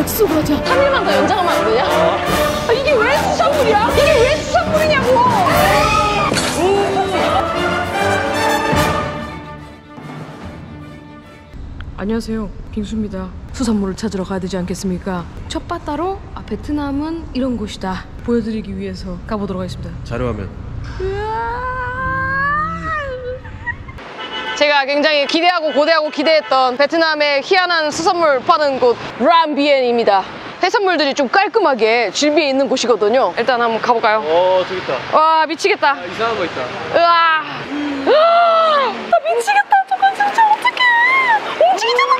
어디서 가자. 3일만 더 연장하면 안 되냐? 아, 이게 왜 수산물이야? 이게 왜 수산물이냐고! 안녕하세요. 빙수입니다. 수산물을 찾으러 가야 되지 않겠습니까? 첫 바다로 아, 베트남은 이런 곳이다. 보여드리기 위해서 가보도록 하겠습니다. 자료화면 제가 굉장히 기대하고 고대하고 기대했던 베트남의 희한한 수산물 파는 곳 람비엔입니다. 해산물들이 좀 깔끔하게 질비해 있는 곳이거든요. 일단 한번 가볼까요? 어 저기 있다 와 미치겠다. 아, 이상한 거 있다 으아. 나 미치겠다. 저거 진짜 어떡해. 움직이잖아.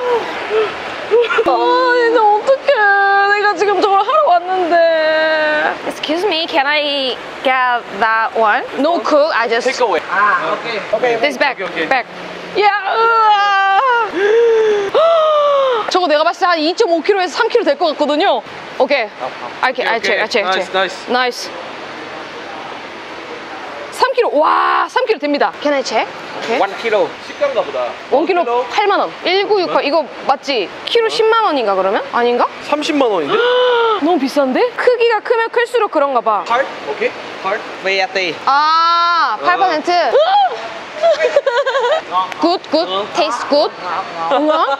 아 진짜 어떡해. 내가 지금 저걸 하러 왔는데. Excuse me, can I get that one? No cook, I just Take away 아 오케이 오케이 this back, 오케이, 오케이. back. 저거 내가 봤을 때 한 2.5kg에서 3kg 될 것 같거든요. 오케이. I can, I check, I check, I Nice, check. nice. Nice. 3kg. 와, 3kg 됩니다. Can I check? 오케이. 1kg 식감가 보다 1kg 8만 원. 1968 이거 맞지? 키로 10만 원인가 그러면? 아닌가? 30만 원인데? 너무 비싼데? 크기가 크면 클수록 그런가 봐. Heart? 오케이 Heart? VAT 아, 8%. Good, good. Taste good. 우와.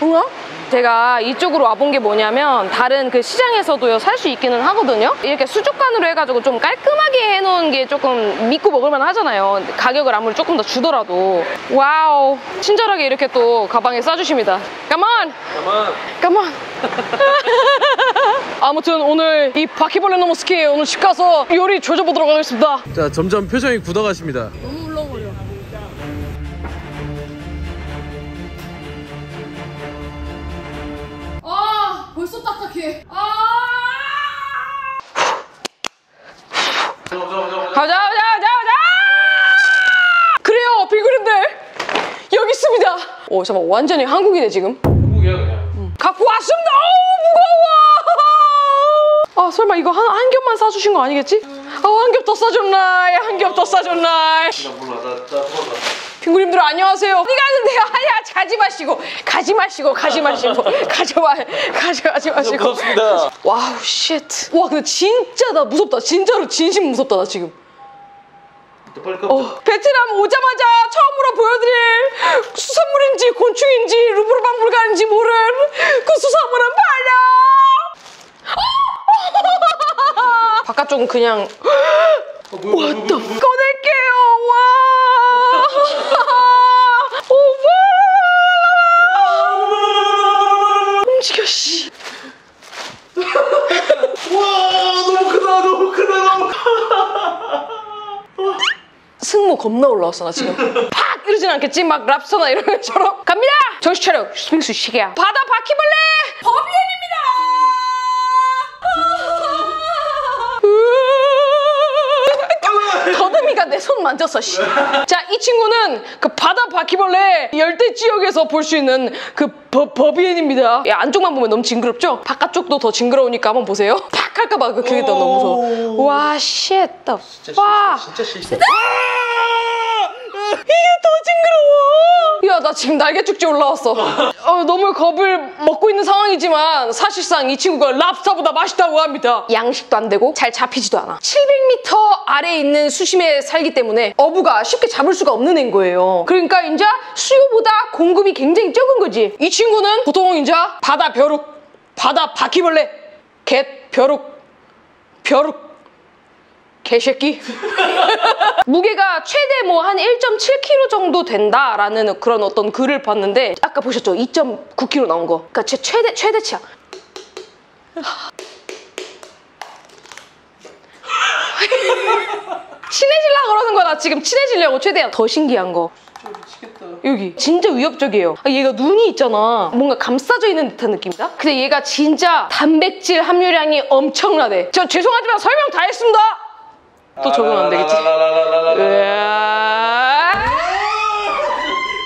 우와. 제가 이쪽으로 와본 게 뭐냐면 다른 그 시장에서도요 살수 있기는 하거든요 이렇게 수족관으로 해가지고 좀 깔끔하게 해놓은 게 조금 믿고 먹을만 하잖아요 가격을 아무리 조금 더 주더라도 wow 친절하게 이렇게 또 가방에 싸주십니다 Cảm ơn! 아무튼 오늘 이 바퀴벌레 놈 새끼 오늘 집 가서 요리 조져보도록 하겠습니다 자 점점 표정이 굳어가십니다 딱딱해. 아! 가자, 가자, 가자, 가자! 그래요, 비그림들. 여기 있습니다. 오, 잠깐 완전히 한국이네, 지금. 한국이야 그냥 갖고 왔습니다. 어우, 무거워. 아, 설마 이거 한, 한 겹만 싸주신 거 아니겠지? 아, 한 겹 더 싸줬나이, 한겹 더 싸줬나이. 나 몰라 나나 도망가 빙구님들 안녕하세요. 어디 가는데요? 아야 가지 마시고 가지 마시고 가지 마시고 가지 마 가지 가지 마시고. 무섭습니다 wow shit. 와 근데 진짜 나 무섭다. 진짜로 진심 무섭다 나 지금. 깜짝 어, 베트남 오자마자 처음으로 보여드릴 수산물인지 곤충인지 루브르방 불가인지 모른 그 수산물은 팔려. 바깥쪽은 그냥 왔다 꺼낼게요. 와. 오빠 움직여 씨. 와 너무 크다 너무 크다 너무 승모 겁나 올라왔어 나 지금. 팍! 이러진 않겠지? 막 랍스터나 이런 것처럼. 갑니다! 정신 차려 스핑스 시계야. 바다 바퀴벌레! 법이엔입니다 더듬이가 내 손 만졌어 씨. 자, 이 친구는 그 바다 바퀴벌레 열대 지역에서 볼 수 있는 그 bọ, bọ biển입니다. 야, 안쪽만 보면 너무 징그럽죠? 바깥쪽도 더 징그러우니까 한번 보세요. 팍 할까봐 그더 너무 무서워. 와, shit, 더. 와. 진짜 실수 이게 더 징그러워. 야, 나 지금 날개죽지 올라왔어. 어, 너무 겁을 먹고 있는 상황이지만 사실상 이 친구가 랍스타보다 맛있다고 합니다. 양식도 안 되고 잘 잡히지도 않아. 700m 아래에 있는 수심에 살기 때문에 어부가 쉽게 잡을 수가 없는 애인 거예요. 그러니까 이제 수요보다 공급이 굉장히 적은 거지. 이 친구는 보통 이제 바다 벼룩, 바다 바퀴벌레, 갯 벼룩, 벼룩 개새끼. 무게가 최대 뭐 한 1.7kg 정도 된다라는 그런 어떤 글을 봤는데 아까 보셨죠? 2.9kg 나온 거. 그러니까 제 최대 최대치야. 친해질라 그러는 거야 나 지금 친해지려고 최대한. 더 신기한 거. 여기 진짜 위협적이에요. 아, 얘가 눈이 있잖아. 뭔가 감싸져 있는 듯한 느낌이다? 근데 얘가 진짜 단백질 함유량이 엄청나대. 저 죄송하지만 설명 다 했습니다 또 적응 안 되겠지. 으아.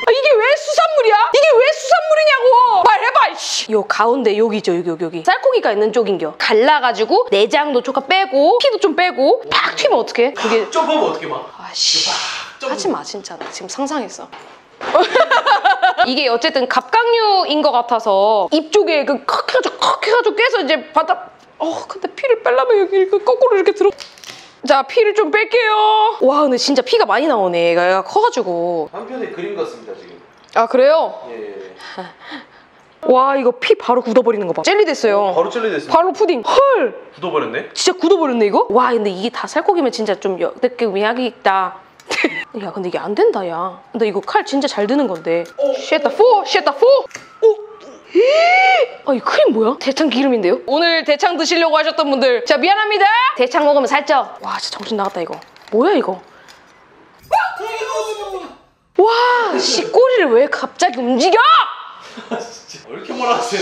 아, 이게 왜 수산물이야? 이게 왜 수산물이냐고! 말해봐, 이씨! 요 가운데 여기죠, 여기, 여기, 여기. 쌀고기가 있는 쪽인겨. 갈라가지고 내장도 조금 빼고, 피도 좀 빼고, 팍 튀면 어떡해? 그게. 점프하면 어떻게 막 아씨. 하지 마, 진짜. 나 지금 상상했어. 이게 어쨌든 갑각류인 것 같아서 입 쪽에 그컥 해가지고 컥 해가지고 깨서 이제 바닥 어 근데 피를 빼려면 여기 거꾸로 이렇게 들어 자 피를 좀 뺄게요 와 근데 진짜 피가 많이 나오네 얘가, 커가지고 한편의 그림 같습니다 지금. 아 그래요? 예. 예. 와 이거 피 바로 굳어버리는 거봐 젤리 됐어요 바로 젤리 됐습니다. 바로 푸딩 헐 굳어버렸네. 진짜 굳어버렸네 이거? 와 근데 이게 다 살코기면 진짜 좀 역대급이하기 있다 야 근데 이게 안 된다 야 근데 이거 칼 진짜 잘 드는 건데 shut the fu shut the fu 오. 아, 이 크림 뭐야? 대창 기름인데요? 오늘 대창 드시려고 하셨던 분들 자 미안합니다 대창 먹으면 살쪄 와 진짜 정신 나갔다 이거 뭐야 이거 와 씨 꼬리를 왜 갑자기 움직여 진짜 왜 이렇게 뭐라 하세요?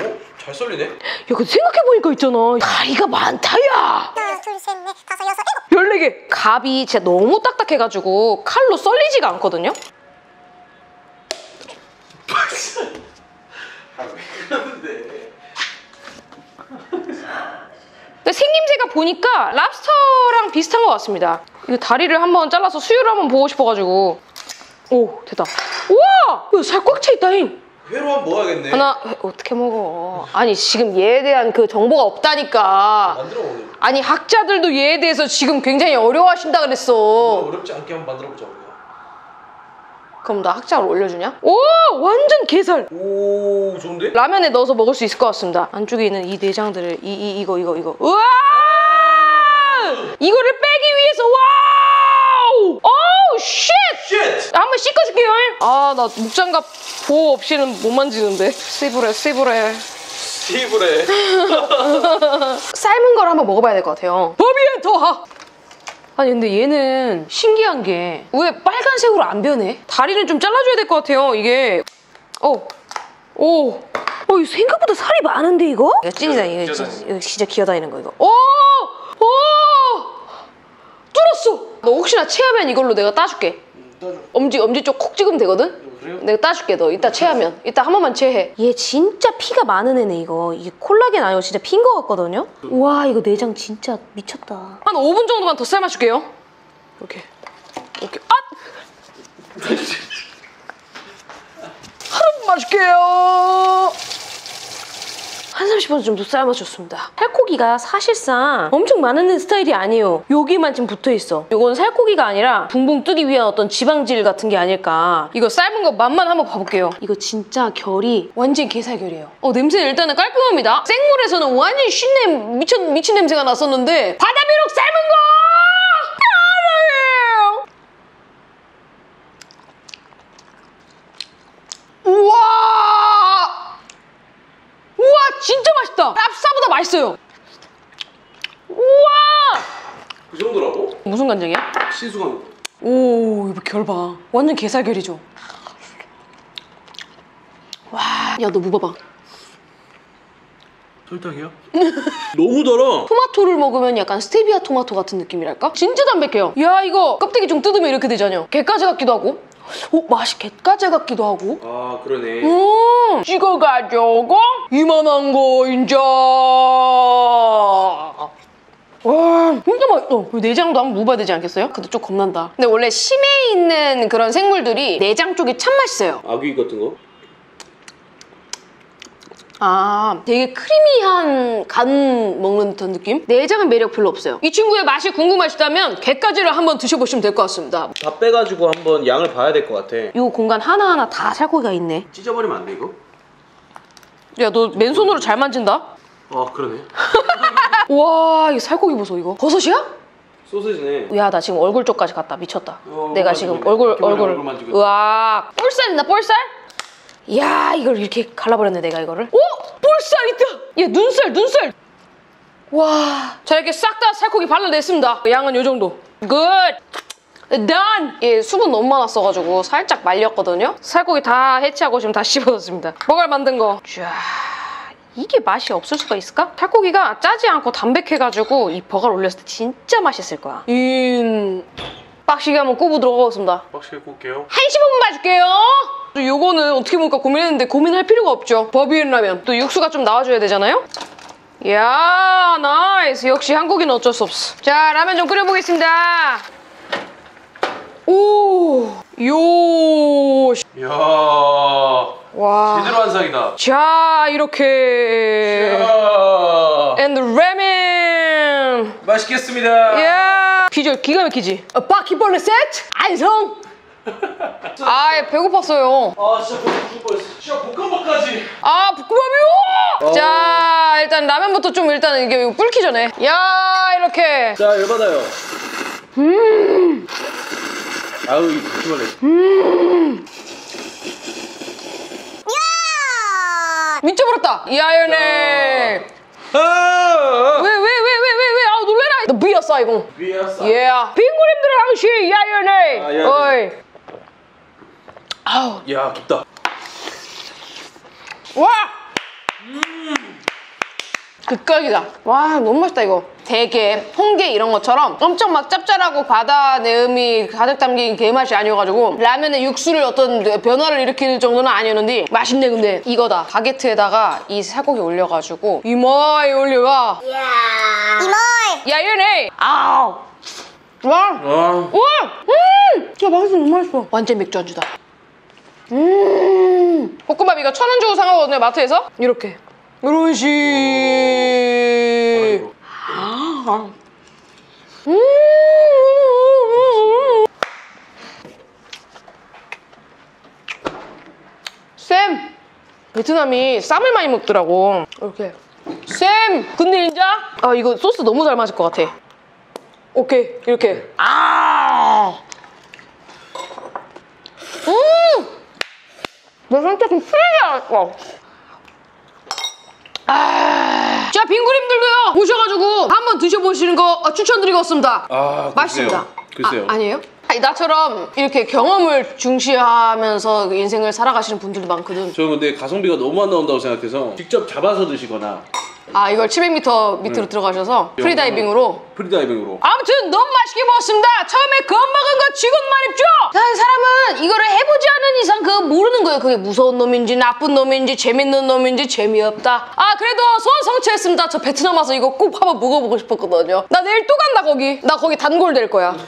어? 잘 썰리네? 야 근데 생각해보니까 있잖아 다리가 많다 야 하나, 둘, 셋, 넷, 다섯, 여섯, 일곱. 14개 갑이 진짜 너무 딱딱해가지고 칼로 썰리지가 않거든요 아왜 그러는데? 근데 생김새가 보니까 랍스터랑 비슷한 것 같습니다 이거 다리를 한번 잘라서 수유를 한번 보고 싶어가지고 오 됐다 우와 이거 살 꽉 차 있다잉 회로 한번 먹어야겠네. 하나 어떻게 먹어 아니 지금 얘에 대한 그 정보가 없다니까 만들어 먹는. 아니 학자들도 얘에 대해서 지금 굉장히 어려워하신다 그랬어 어렵지 않게 한번 만들어 보자고요. 그럼 나 학자를 올려주냐? 오 완전 게살 오 좋은데? 라면에 넣어서 먹을 수 있을 것 같습니다. 안쪽에 있는 이 내장들을 이, 이 이거 이거 이거 우와! 이거를 빼기 위해서 와우! 오우 쉣! 쉣! 한번 씻어줄게요. 아 나 목장갑 보호 없이는 못 만지는데. 스이브레 스이브레. 스티브래. 삶은 걸 한번 먹어봐야 될 것 같아요. 버비엔 더하. 아니 근데 얘는 신기한 게 왜 빨간색으로 안 변해? 다리는 좀 잘라줘야 될 것 같아요. 이게 어, 오, 어 생각보다 살이 많은데 이거? 이거 찐이다 이거 진짜, 기어다니는 이거 진짜 기어다니는 거 이거. 오, 오, 뚫었어. 너 혹시나 체하면 이걸로 내가 따줄게. 엄지 엄지 쪽 콕 찍으면 되거든. 그래요? 내가 따줄게 너. 이따 체하면. 이따 한 번만 체해. 얘 진짜 피가 많은 애네 이거. 이게 콜라겐 아니고 진짜 피인 것 같거든요? 와 이거 내장 진짜 미쳤다. 한 5분 정도만 더 삶아줄게요. 이렇게 이렇게 아! 하나만 줄게요 한 30분 정도 삶아줬습니다. 살코기가 사실상 엄청 많은 스타일이 아니에요. 여기만 지금 붙어있어. 이건 살코기가 아니라 붕붕 뜨기 위한 어떤 지방질 같은 게 아닐까. 이거 삶은 거 맛만 한번 봐볼게요. 이거 진짜 결이 완전 게살결이에요. 어, 냄새는 일단은 깔끔합니다. 생물에서는 완전 신냄, 미친, 미친 냄새가 났었는데 바다비록 삶은 거! 우와! 진짜 맛있다 랍스타보다 맛있어요 우와 그 정도라고? 무슨 간장이야? 신수건. 오 이거 결봐 완전 게살결이죠 와 야 너 무봐봐 설탕이요? 너무 달아. 토마토를 먹으면 약간 스테비아 토마토 같은 느낌이랄까? 진짜 담백해요 야 이거 껍데기 좀 뜯으면 이렇게 되잖아요 게까지 같기도 하고 오 맛이 게까지 같기도 하고 아 그러네. 음, 찍어가지고 이만한 거 인자. 와, 진짜 맛있어. 그 내장도 한번 먹어봐야 되지 않겠어요? 근데 좀 겁난다. 근데 원래 심해 있는 그런 생물들이 내장 쪽이 참 맛있어요. 아귀 같은 거? 아, 되게 크리미한 간 먹는 듯한 느낌? 내장은 매력 별로 없어요. 이 친구의 맛이 궁금하시다면 게까지를 한번 드셔보시면 될 것 같습니다. 다 빼가지고 한번 양을 봐야 될 것 같아. 이 공간 하나하나 다 살코기가 있네. 찢어버리면 안 돼 이거? 야, 너 맨손으로 잘 만진다? 아 그러네. 와, 이거 살코기 보소, 이거. 버섯이야? 소세지네. 야, 나 지금 얼굴 쪽까지 갔다. 미쳤다. 어, 내가 지금 얼굴. 얼굴. 얼굴 만지고 있네. 우와. 볼살 있나, 볼살? 야, 이걸 이렇게 갈라버렸네, 내가 이거를. 오! 볼살 있다! 얘 눈살, 눈살! 와. 자, 이렇게 싹 다 살코기 발라냈습니다. 양은 요 정도. good! done! 얘 수분 너무 많았어가지고 살짝 말렸거든요? 살코기 다 해치하고 지금 다 씹어졌습니다. 버갈 만든 거. 쫙. 이게 맛이 없을 수가 있을까? 살코기가 짜지 않고 담백해가지고 이 버갈 올렸을 때 진짜 맛있을 거야. 인. 빡시게 한번 꾸부 들어가겠습니다. 빡시게 굽게요. 한 15분 봐줄게요. 또 요거는 어떻게 보니까 고민했는데 고민할 필요가 없죠. bọ biển 라면. 또 육수가 좀 나와줘야 되잖아요. 이야 nice. 역시 한국인은 어쩔 수 없어. 자 라면 좀 끓여보겠습니다. 오, 요, 씨. 이야 와. 제대로 한 상이다. 자, 이렇게. 이야 And ramen. 맛있겠습니다. 야 비주얼 기가 막히지? 어, 바퀴벌레 세트? 완성! 아, 예, 배고팠어요. 아 진짜 배고죽 뻔했어. 진짜 볶음밥까지. 아, 볶음밥이요! 자, 일단 라면부터 좀 일단 이게 불기 전에. 야, 이렇게. 자 열받아요. 음. 아우 이 바퀴벌레. 미쳐버렸다. 야연해. 아 왜, 왜, 왜, 왜, 왜, 왜? 아우, 놀래라. 너 비었어, 이거. 위에서. 예. 야연해. 아, 야연해. 어이. 아우, 야 깊다. 와! 극각이다. 와, 너무 맛있다, 이거. 대게, 홍게 이런 것처럼 엄청 막 짭짤하고 바다 내음이 가득 담긴 게 맛이 아니어가지고 라면에 육수를 어떤 변화를 일으킬 정도는 아니었는데 맛있네, 근데. 이거다. 바게트에다가 이 살코기 올려가지고 이마에 올려가. 이모이 야연해! 아우! 와! 아 와! 음! 야, 맛있어, 너무 맛있어. 완전 맥주 안주다. 음! 볶음밥 이거 천 원 주고 산 거거든요, 마트에서. 이렇게. 이런 식. 아이고. 음! 쌤! 베트남이 쌈을 많이 먹더라고. 이렇게. 쌤! 근데 인자? 아, 이거 소스 너무 잘 맞을 것 같아. 오케이, 이렇게. 아! 음! 내 선택은 풀리지 않았어. 아, 자 빙구림들도요 오셔가지고 한번 드셔보시는 거 어, 추천드리겠습니다. 아, 맛있습니다. 글쎄요. 아, 아니에요? 아니, 나처럼 이렇게 경험을 중시하면서 그 인생을 살아가시는 분들도 많거든. 저는 근데 가성비가 너무 안 나온다고 생각해서 직접 잡아서 드시거나 아 이걸 700m 밑으로 들어가셔서 프리다이빙으로. 프리다이빙으로 아무튼 너무 맛있게 먹었습니다. 처음에 겁먹은 거 치곤 말입죠. 다른 사람은 이거를 해보지 않은 이상 그 모르는 거예요. 그게 무서운 놈인지 나쁜 놈인지 재밌는 놈인지 재미없다. 아 그래도 소원 성취했습니다. 저 베트남 와서 이거 꼭 한번 먹어보고 싶었거든요. 나 내일 또 간다 거기. 나 거기 단골 될 거야.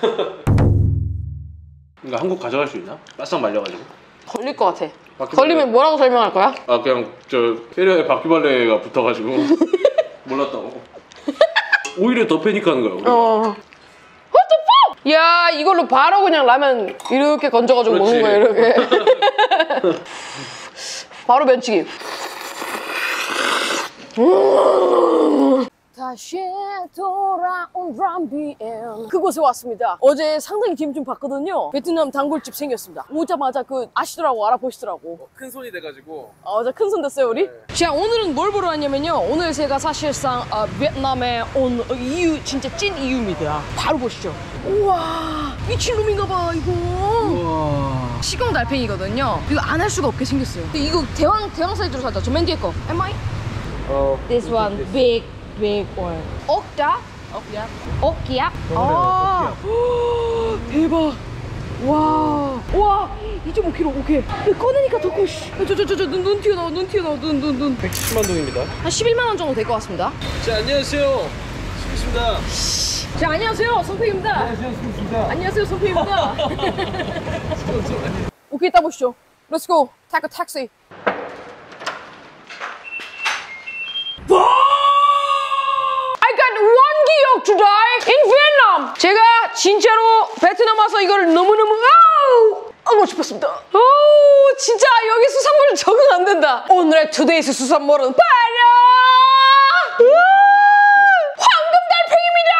그러니까 한국 가져갈 수 있나? 바싹 말려가지고 걸릴 것 같아. 바퀴벌레. 걸리면 뭐라고 설명할 거야? 아 그냥 저 캐리어에 바퀴벌레가 붙어가지고 몰랐다고 오히려 더 패닉하는 거야 우리가. 어. What the fuck? 야 이걸로 바로 그냥 라면 이렇게 건져가지고 그렇지. 먹는 거야 이렇게. 바로 면치기. 다시 돌아온 람비엔 그곳에 왔습니다. 어제 상당히 기분 좀 봤거든요. 베트남 단골집 생겼습니다. 오자마자 그 아시더라고 알아보시더라고. 큰 손이 돼가지고. 아, 어제 큰손 됐어요 우리? 자 오늘은 뭘 보러 왔냐면요. 오늘 제가 사실상 어, 베트남에 온 이유 진짜 찐 이유입니다. 바로 보시죠. 우와 미친놈인가 봐 이거. 우와. 시공 달팽이거든요. 이거 안 할 수가 없게 생겼어요. 이거 대왕 대왕 사이즈로 사자. 저 맨 뒤에 거. Am I? 어 This one big big one 억자? 억야 억기야? 아 대박 와, 와, 2.5kg, 오케이. 근데 꺼내니까 더 커, 씨. 저, 저, 저, 저, 눈, 눈 튀어나와, 눈 튀어나와, 눈, 눈, 눈. 170만 동입니다 한 11만 원 정도 될 것 같습니다. 자 안녕하세요 수고했습니다 자, 안녕하세요. 성페입니다. 안녕하세요, 성페입니다. 오케이, 따보시죠. Let's go. Take a taxi. I got 기억 today in Vietnam. 제가 진짜로 베트남 와서 이걸 너무너무 아우 하고 싶었습니다. 오, 진짜 여기 수산물 적응 안 된다. 오늘의 today's 수산물은 바로 우! 황금 달팽이입니다.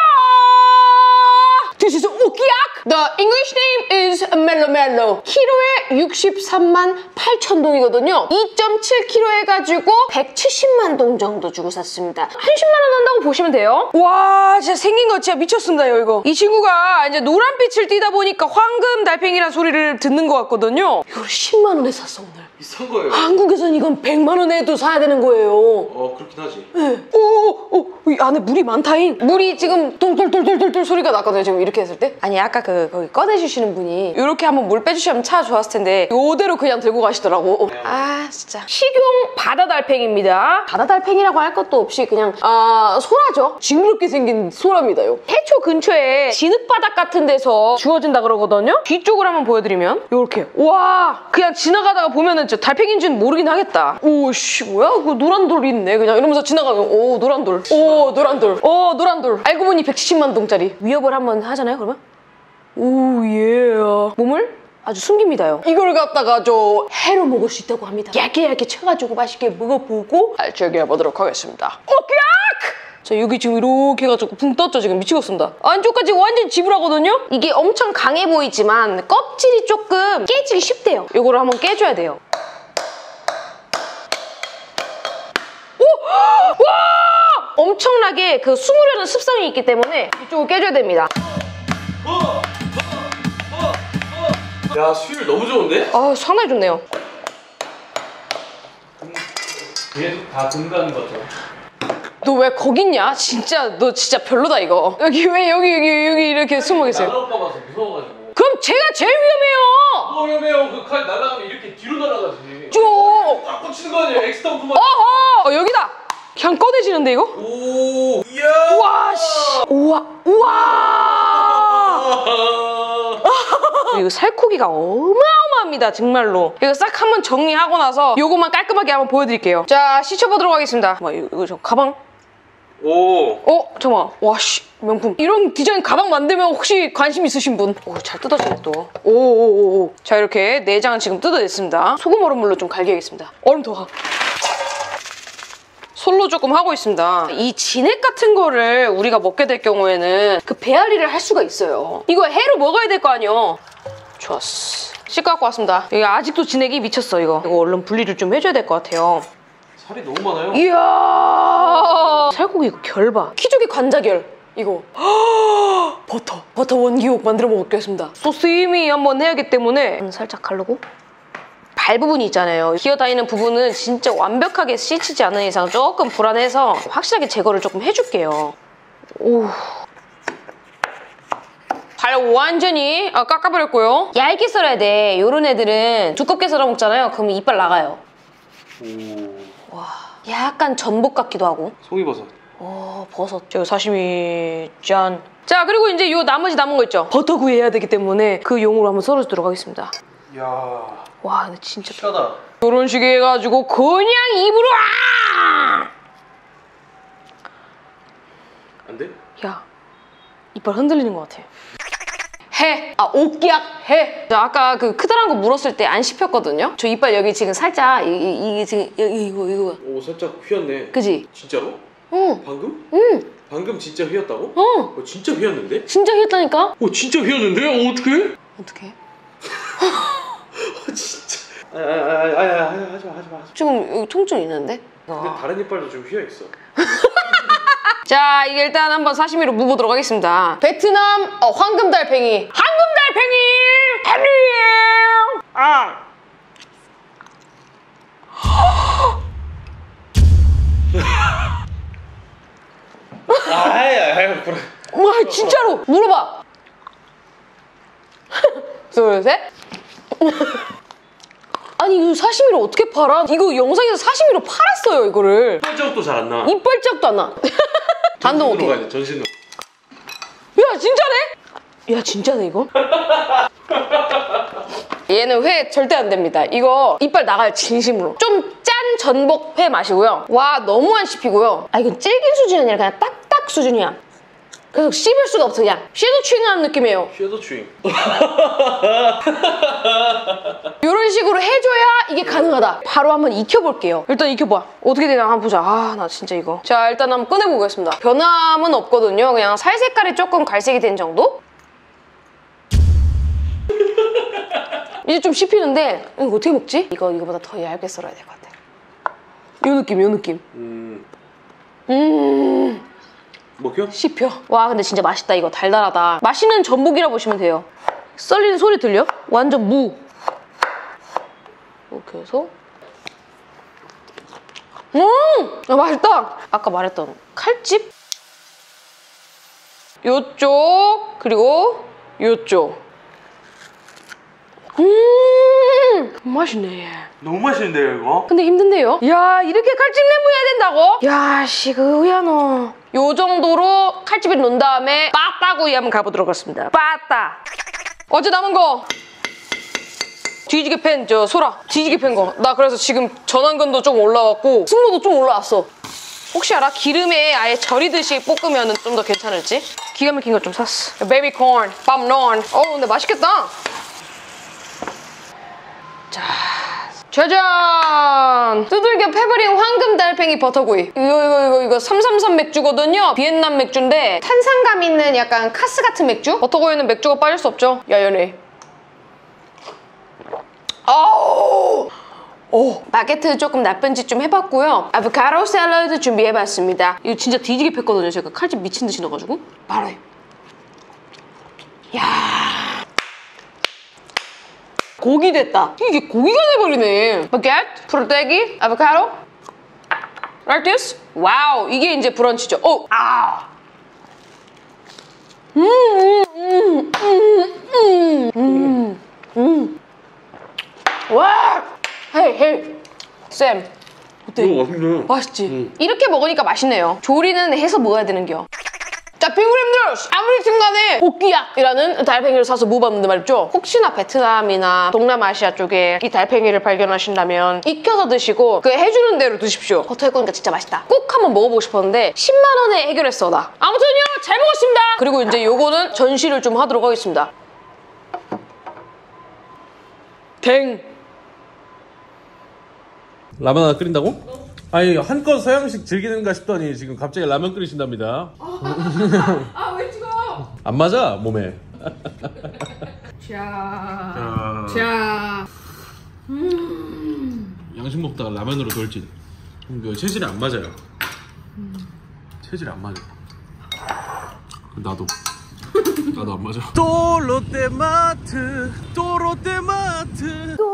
This is 우키약. The English name is Mello Mello. 키로에 63만 8천 동이거든요. 2.7kg 해가지고 170만 동 정도 주고 샀습니다. 한 10만 원 한다고 보시면 돼요. 와, 진짜 생긴 거 진짜 미쳤습니다, 이거. 이 친구가 이제 노란빛을 띠다 보니까 황금 달팽이란 소리를 듣는 것 같거든요. 이걸 10만 원에 샀어, 오늘. 비싼 거예요 한국에선 이건 100만 원에도 사야 되는 거예요. 어 그렇긴 하지 오, 오, 오. 이 안에 물이 많다잉. 물이 지금 돌돌돌돌돌돌 소리가 났거든요. 지금 이렇게 했을 때. 아니 아까 그 거기 꺼내주시는 분이 이렇게 한번 물 빼주시면 차 좋았을 텐데 요대로 그냥 들고 가시더라고. 아 진짜. 식용 바다 달팽이입니다. 바다 달팽이라고 할 것도 없이 그냥 아 소라죠. 징그럽게 생긴 소라입니다요. 해초 근처에 진흙 바닥 같은 데서 주워진다 그러거든요. 뒤쪽을 한번 보여드리면 요렇게 와 그냥 지나가다가 보면은 저 달팽이인지는 모르긴 하겠다. 오씨 뭐야 그 노란 돌이 있네 그냥 이러면서 지나가면 오 노란 돌. 오 노란 돌. 오 노란 돌. 알고 보니 170만 동짜리. 위협을 한번 하잖아요 그러면 오 예 몸을 아주 숨깁니다요. 이걸 갖다가 저 회로 먹을 수 있다고 합니다. 얇게 얇게 쳐가지고 맛있게 먹어보고 알차게 해보도록 하겠습니다. 오케이! 자 여기 지금 이렇게 해가지고 붕 떴죠 지금 미치겠습니다 안쪽까지 완전 지불하거든요 이게 엄청 강해 보이지만 껍질이 조금 깨지기 쉽대요 이거를 한번 깨줘야 돼요 오! 와! 엄청나게 그 숨으려는 습성이 있기 때문에 이쪽을 깨줘야 됩니다. 야 수율 너무 좋은데? 아 상당히 좋네요. 계속 다 금가는 것처럼 너왜 거기 있냐? 진짜 너 진짜 별로다 이거. 여기 왜 여기 여기 여기 이렇게 숨어 계세요? 날아올까 봐서 무서워가지고. 그럼 제가 제일 위험해요! 너 위험해요. 그 칼 날아가면 이렇게 뒤로 날아가지. 쭉! 딱 꽂히는 거 아니야 엑스타 그만. 어허! 어, 여기다! 그냥 꺼내지는데, 이거? 오 이야 우와, 씨. 우와, 우와! 이거 살코기가 어마어마합니다, 정말로. 이거 싹 한번 정리하고 나서 요거만 깔끔하게 한번 보여드릴게요. 자, 씻어보도록 하겠습니다. 뭐, 이거, 이거 저 가방? 오 어, 잠깐만. 와, 씨. 명품. 이런 디자인 가방 만들면 혹시 관심 있으신 분? 오, 잘 뜯어지네, 또. 오 오 오 오. 자, 이렇게 내장은 지금 뜯어냈습니다. 소금 얼음물로 좀 갈겨야겠습니다. 얼음 더 가. 솔로 조금 하고 있습니다. 이 진액 같은 거를 우리가 먹게 될 경우에는 그 배앓이를 할 수가 있어요. 이거 해로 먹어야 될 거 아니에요. 좋았어. 씻고 갖고 왔습니다. 이게 아직도 진액이 미쳤어, 이거. 이거 얼른 분리를 좀 해줘야 될 것 같아요. 살이 너무 많아요 이야 살코기 이거 결봐 키조개 관자결 이거 버터 버터 원기옥 만들어 먹겠습니다 소스 이미 한번 해야기 때문에 음, 살짝 가르고 발 부분이 있잖아요. 기어다니는 부분은 진짜 완벽하게 씻히지 않은 이상 조금 불안해서 확실하게 제거를 조금 해줄게요. 오. 발 완전히 아, 깎아버렸고요. 얇게 썰어야 돼. 요런 애들은 두껍게 썰어 먹잖아요. 그러면 이빨 나가요. 오. 약간 전복 같기도 하고. 송이버섯. 어 버섯. 저 사시미 짠. 자 그리고 이제 요 나머지 남은 거 있죠. 버터구이 해야 되기 때문에 그 용으로 한번 썰어주도록 하겠습니다. 이야 와 근데 진짜 시원하다 이런 식의 해가지고 그냥 입으로 아! 안 돼? 야 이빨 흔들리는 것 같아. 해. 아 옥기약 해. 저 아까 그 크다란 거 물었을 때 안 씹혔거든요. 저 이빨 여기 지금 살짝 이, 이, 이게 지금 여기 이거 이거 오 살짝 휘었네 그지? 진짜로? 응. 방금? 응. 방금 진짜 휘었다고? 어. 어 진짜 휘었는데? 진짜 휘었다니까. 오 진짜 휘었는데? 어 어떡해? 어떡해? 어 진짜 아야야야야 하지 마 하지 마 하지마 지금 여기 통증 있는데? 근데 다른 이빨도 좀 휘어 있어 자, 이게 일단 한번 사시미로 무보도록 하겠습니다. 베트남 어, 황금 달팽이. 황금 달팽이! 아니에요! 아. 아야 그래 와, 진짜로! 물어봐! 둘, 셋. 아니, 이거 사시미로 어떻게 팔아? 이거 영상에서 사시미로 팔았어요, 이거를. 발자국도 잘 안 나 이빨짝도 안 나. 반동 전신으로 가야 오케이. 돼 전신으로 야, 진짜네? 야, 진짜네, 이거? 얘는 회 절대 안 됩니다. 이거 이빨 나가요, 진심으로. 좀 짠 전복 회 마시고요. 와, 너무 안 씹히고요. 아, 이건 질긴 수준이 아니라 그냥 딱딱 수준이야. 그래서 씹을 수가 없어, 그냥. 섀도우 추잉하는 느낌이에요. 쉐도 추잉 이런 식으로 해줘야 이게 가능하다. 바로 한번 익혀볼게요. 일단 익혀봐. 어떻게 되나 한번 보자. 아, 나 진짜 이거. 자, 일단 한번 꺼내보겠습니다. 변함은 없거든요. 그냥 살 색깔이 조금 갈색이 된 정도? 이제 좀 씹히는데 이거 어떻게 먹지? 이거 이거보다 더 얇게 썰어야 될 것 같아. 요 느낌, 요 느낌. 음 음, 먹혀? 씹혀. 와, 근데 진짜 맛있다. 이거 달달하다. 맛있는 전복이라 보시면 돼요. 썰리는 소리 들려? 완전 무. 이렇게 해서 음! 아, 맛있다. 아까 말했던 칼집. 요쪽, 그리고 요쪽. 음! 맛있네. 너무 맛있는데요 이거? 근데 힘든데요? 야 이렇게 칼집 내무 해야 된다고? 야 씨, 그 의아노. 요 정도로 칼집을 놓은 다음에 빠따구이 한번 가보도록 하겠습니다. 빠따. 어제 남은 거. 뒤지게 팬, 저, 소라. 뒤지게 팬 거. 나 그래서 지금 전완근도 좀 올라왔고, 승모도 좀 올라왔어. 혹시 알아? 기름에 아예 절이듯이 볶으면 좀 더 괜찮을지? 기가 막힌 거 좀 샀어. 베이비콘, 밤론. 어, 근데 맛있겠다. 짜잔! 두들겨 패버린 황금 달팽이 버터구이. 이거, 이거, 이거, 이거 333 맥주거든요. 비엔남 맥주인데 탄산감 있는 약간 카스 같은 맥주? 버터구이는 맥주가 빠질 수 없죠. 야연해. 아우! 오, 바게트 조금 나쁜 짓 좀 해봤고요. 아보카도 샐러드 준비해봤습니다. 이거 진짜 뒤지게 팼거든요. 제가 칼집 미친 듯이 넣어가지고. 바로 해. 야 고기 됐다. 이게 고기가 돼버리네. 바게트, 프로테기, 아보카도. Like this? 와우, 이게 이제 브런치죠. 오, 아. 음, 음, 음, 음, 음, 음. 와! Hey, hey. 쌤. 어때? 이거 맛있네 맛있지? 이렇게 먹으니까 맛있네요. 조리는 해서 먹어야 되는겨. 자, 핑구님들! 아무리 중간에 오끼약이라는 달팽이를 사서 먹어봤는데 말이죠. 혹시나 베트남이나 동남아시아 쪽에 이 달팽이를 발견하신다면 익혀서 드시고 그 해주는 대로 드십시오. 버터 해꾸니까 진짜 맛있다. 꼭 한번 먹어보고 싶었는데 10만 원에 해결했어, 나. 아무튼요, 잘 먹었습니다! 그리고 이제 요거는 전시를 좀 하도록 하겠습니다. 댕! 라면 하나 끓인다고? 아니 한껏 서양식 즐기는가 싶더니 지금 갑자기 라면 끓이신답니다. 아, 왜 찍어? 안 맞아 몸에. 자, 자. 양식 먹다가 라면으로 돌진. 이거 체질이 안 맞아요. 체질이 안 맞아. 나도. 나도 안 맞아. 또 롯데마트 또 롯데마트. 또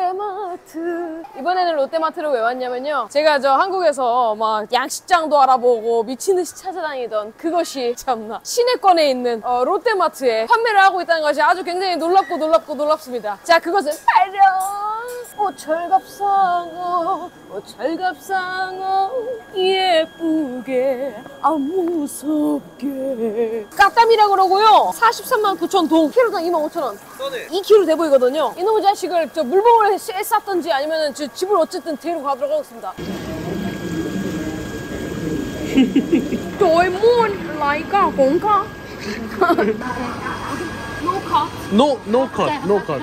롯데마트. 이번에는 롯데마트를 왜 왔냐면요. 제가 저 한국에서 막 양식장도 알아보고 미친듯이 찾아다니던 그것이 참나. 시내권에 있는 어, 롯데마트에 판매를 하고 있다는 것이 아주 굉장히 놀랍고 놀랍고 놀랍습니다. 자 그것은 바로 오 철갑상어 오 철갑상어 예쁘게 아 무섭게 까땀이라 그러고요 43만 9천 동 키로당 2만 5천 원 써네 2kg 돼 보이거든요 이놈 자식을 저 물봉을 쐈던지 아니면 저 집을 어쨌든 데리고 가도록 하겠습니다 돌문 라이카 공카 No cut. No no cut. No cut.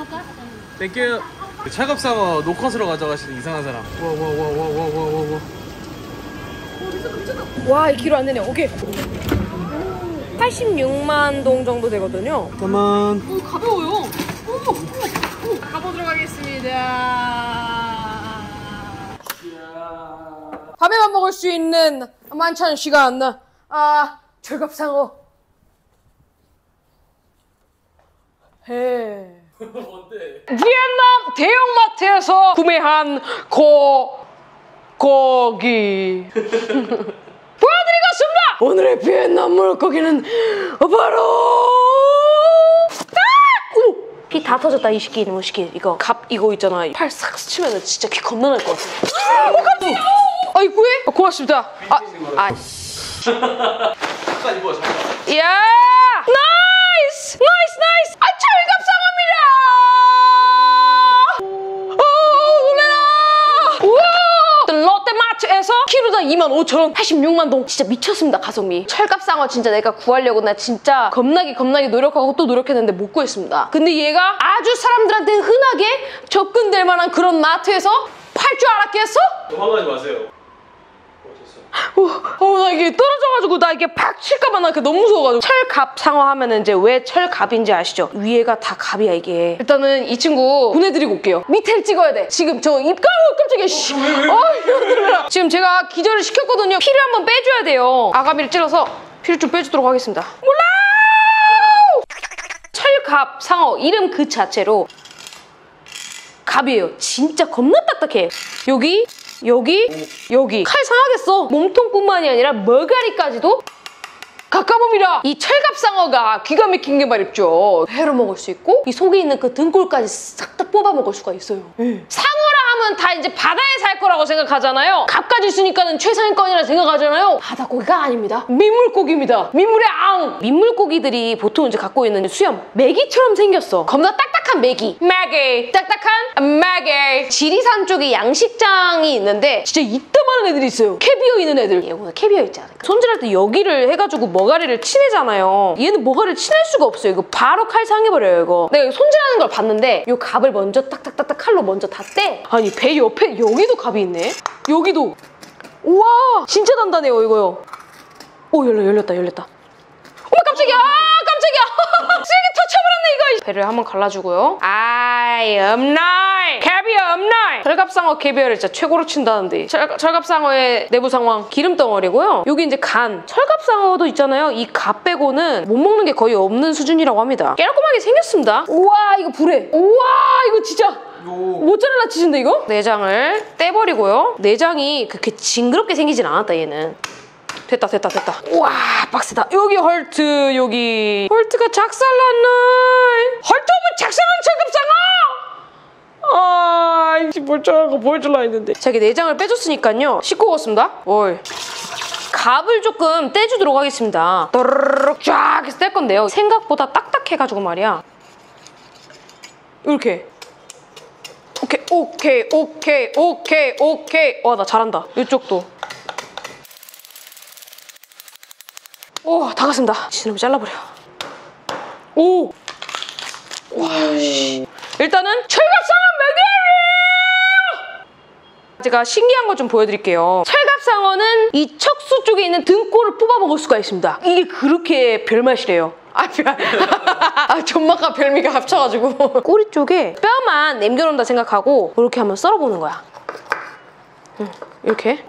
Thank you. 차갑상어 no cut으로 가져가시는 이상한 사람. 와와와와와와와 와. 2kg 안 되네. 오케이. 86만 동 정도 되거든요. 가만. 오 가벼워요. 어머 어머 어머 가보도록 하겠습니다. 밤에만 먹을 수 있는 만찬 시간. 아 철갑상어 해 뭔데? 비엔남 대형마트에서 구매한 고 고기. 보여드리겠습니다. 오늘의 비엔남 물고기는 바로 아! 피다 터졌다 이 새끼 이놈의 새끼. 이거 갑 이거 있잖아. 팔싹 스치면은 진짜 피 겁나 날 것 같아. 아 깜짝이야 아이고 왜 고맙습니다. 아아 잠깐 입어 잠깐 야 키로당 2만 5천 원 86만 동. 진짜 미쳤습니다 가성비. 철갑상어 진짜 내가 구하려고 나 진짜 겁나게 겁나게 노력하고 또 노력했는데 못 구했습니다. 근데 얘가 아주 사람들한테 흔하게 접근될 만한 그런 마트에서 팔 줄 알았겠어? 도망가지 마세요 어, 어, 나 이게 떨어져가지고 나 이게 팍 칠까봐 나 너무 무서워가지고. 철갑 상어 하면은 이제 왜 철갑인지 아시죠? 위에가 다 갑이야 이게. 일단은 이 친구 보내드리고 올게요. 밑에를 찍어야 돼. 지금 저 입가루 깜짝이야 씨. 어. 지금 제가 기절을 시켰거든요. 피를 한번 빼줘야 돼요. 아가미를 찔러서 피를 좀 빼주도록 하겠습니다. 몰라! 철갑 상어 이름 그 자체로 갑이에요. 진짜 겁나 딱딱해. 여기 여기, 여기. 칼 상하겠어. 몸통뿐만이 아니라 머가리까지도 가까움이라 이 철갑상어가 기가 막힌 게 말입죠. 회로 먹을 수 있고 이 속에 있는 그 등골까지 싹 다 뽑아 먹을 수가 있어요. 상어라 하면 다 이제 바다에 살 거라고 생각하잖아요. 갑까지 있으니까는 최상위권이라 생각하잖아요. 바다고기가 아닙니다. 민물고기입니다. 민물의 앙. 민물고기들이 보통 이제 갖고 있는 수염 메기처럼 생겼어. 겁나 딱딱한 메기. 메기. 딱딱한 메기. 지리산 쪽에 양식장이 있는데 진짜 이따만한 애들이 있어요. 캐비어 있는 애들. 얘보다 캐비어 있지 않을까? 손질할 때 여기를 해가지고 머가리를 치내잖아요. 얘는 머가리를 치낼 수가 없어요. 이거 바로 칼 상해버려요, 이거. 내가 손질하는 걸 봤는데 이 갑을 먼저 딱딱딱딱 칼로 먼저 다 떼. 아니 배 옆에 여기도 갑이 있네. 여기도. 우와 진짜 단단해요 이거요. 오 열려 열렸다 열렸다. 어머 깜짝이야 아, 깜짝이야 쓰레기 터쳐버렸네 이거 배를 한번 갈라주고요 아 이 없나이 캐비어 없나이 철갑상어 캐비어를 진짜 최고로 친다는데. 철, 철갑상어의 내부 상황 기름 덩어리고요. 여기 이제 간. 철갑상어도 있잖아요. 이 갑 빼고는 못 먹는 게 거의 없는 수준이라고 합니다. 깨알꼼하게 생겼습니다. 우와 이거 불에. 우와 이거 진짜. 모짜렐라 치즈인데 이거? 내장을 떼버리고요. 내장이 그렇게 징그럽게 생기진 않았다 얘는 됐다 됐다 됐다. 우와 빡세다. 여기 헐트 여기. 헐트가 작살났나 헐트 오면 작살난 철갑상어 아 이제 멀쩡한 거 보여줄라 했는데. 자기 내장을 빼줬으니까요. 씻고 오겠습니다. 올 갑을 조금 떼주도록 하겠습니다. 또르륵 쫙 해서 뗄 건데요. 생각보다 딱딱해가지고 말이야. 이렇게. 오케이 오케이 오케이 오케이 오케이. 와 나 잘한다. 이쪽도 오, 다 갔습니다. 지느러미 잘라버려. 오! 와, 씨. 일단은 철갑상어 먹여라! 제가 신기한 거 좀 보여드릴게요. 철갑상어는 이 척수 쪽에 있는 등골을 뽑아 먹을 수가 있습니다. 이게 그렇게 별맛이래요. 아, 별. 아, 존맛과 별미가 합쳐가지고. 꼬리 쪽에 뼈만 남겨놓는다 생각하고 이렇게 한번 썰어보는 거야. 응, 이렇게.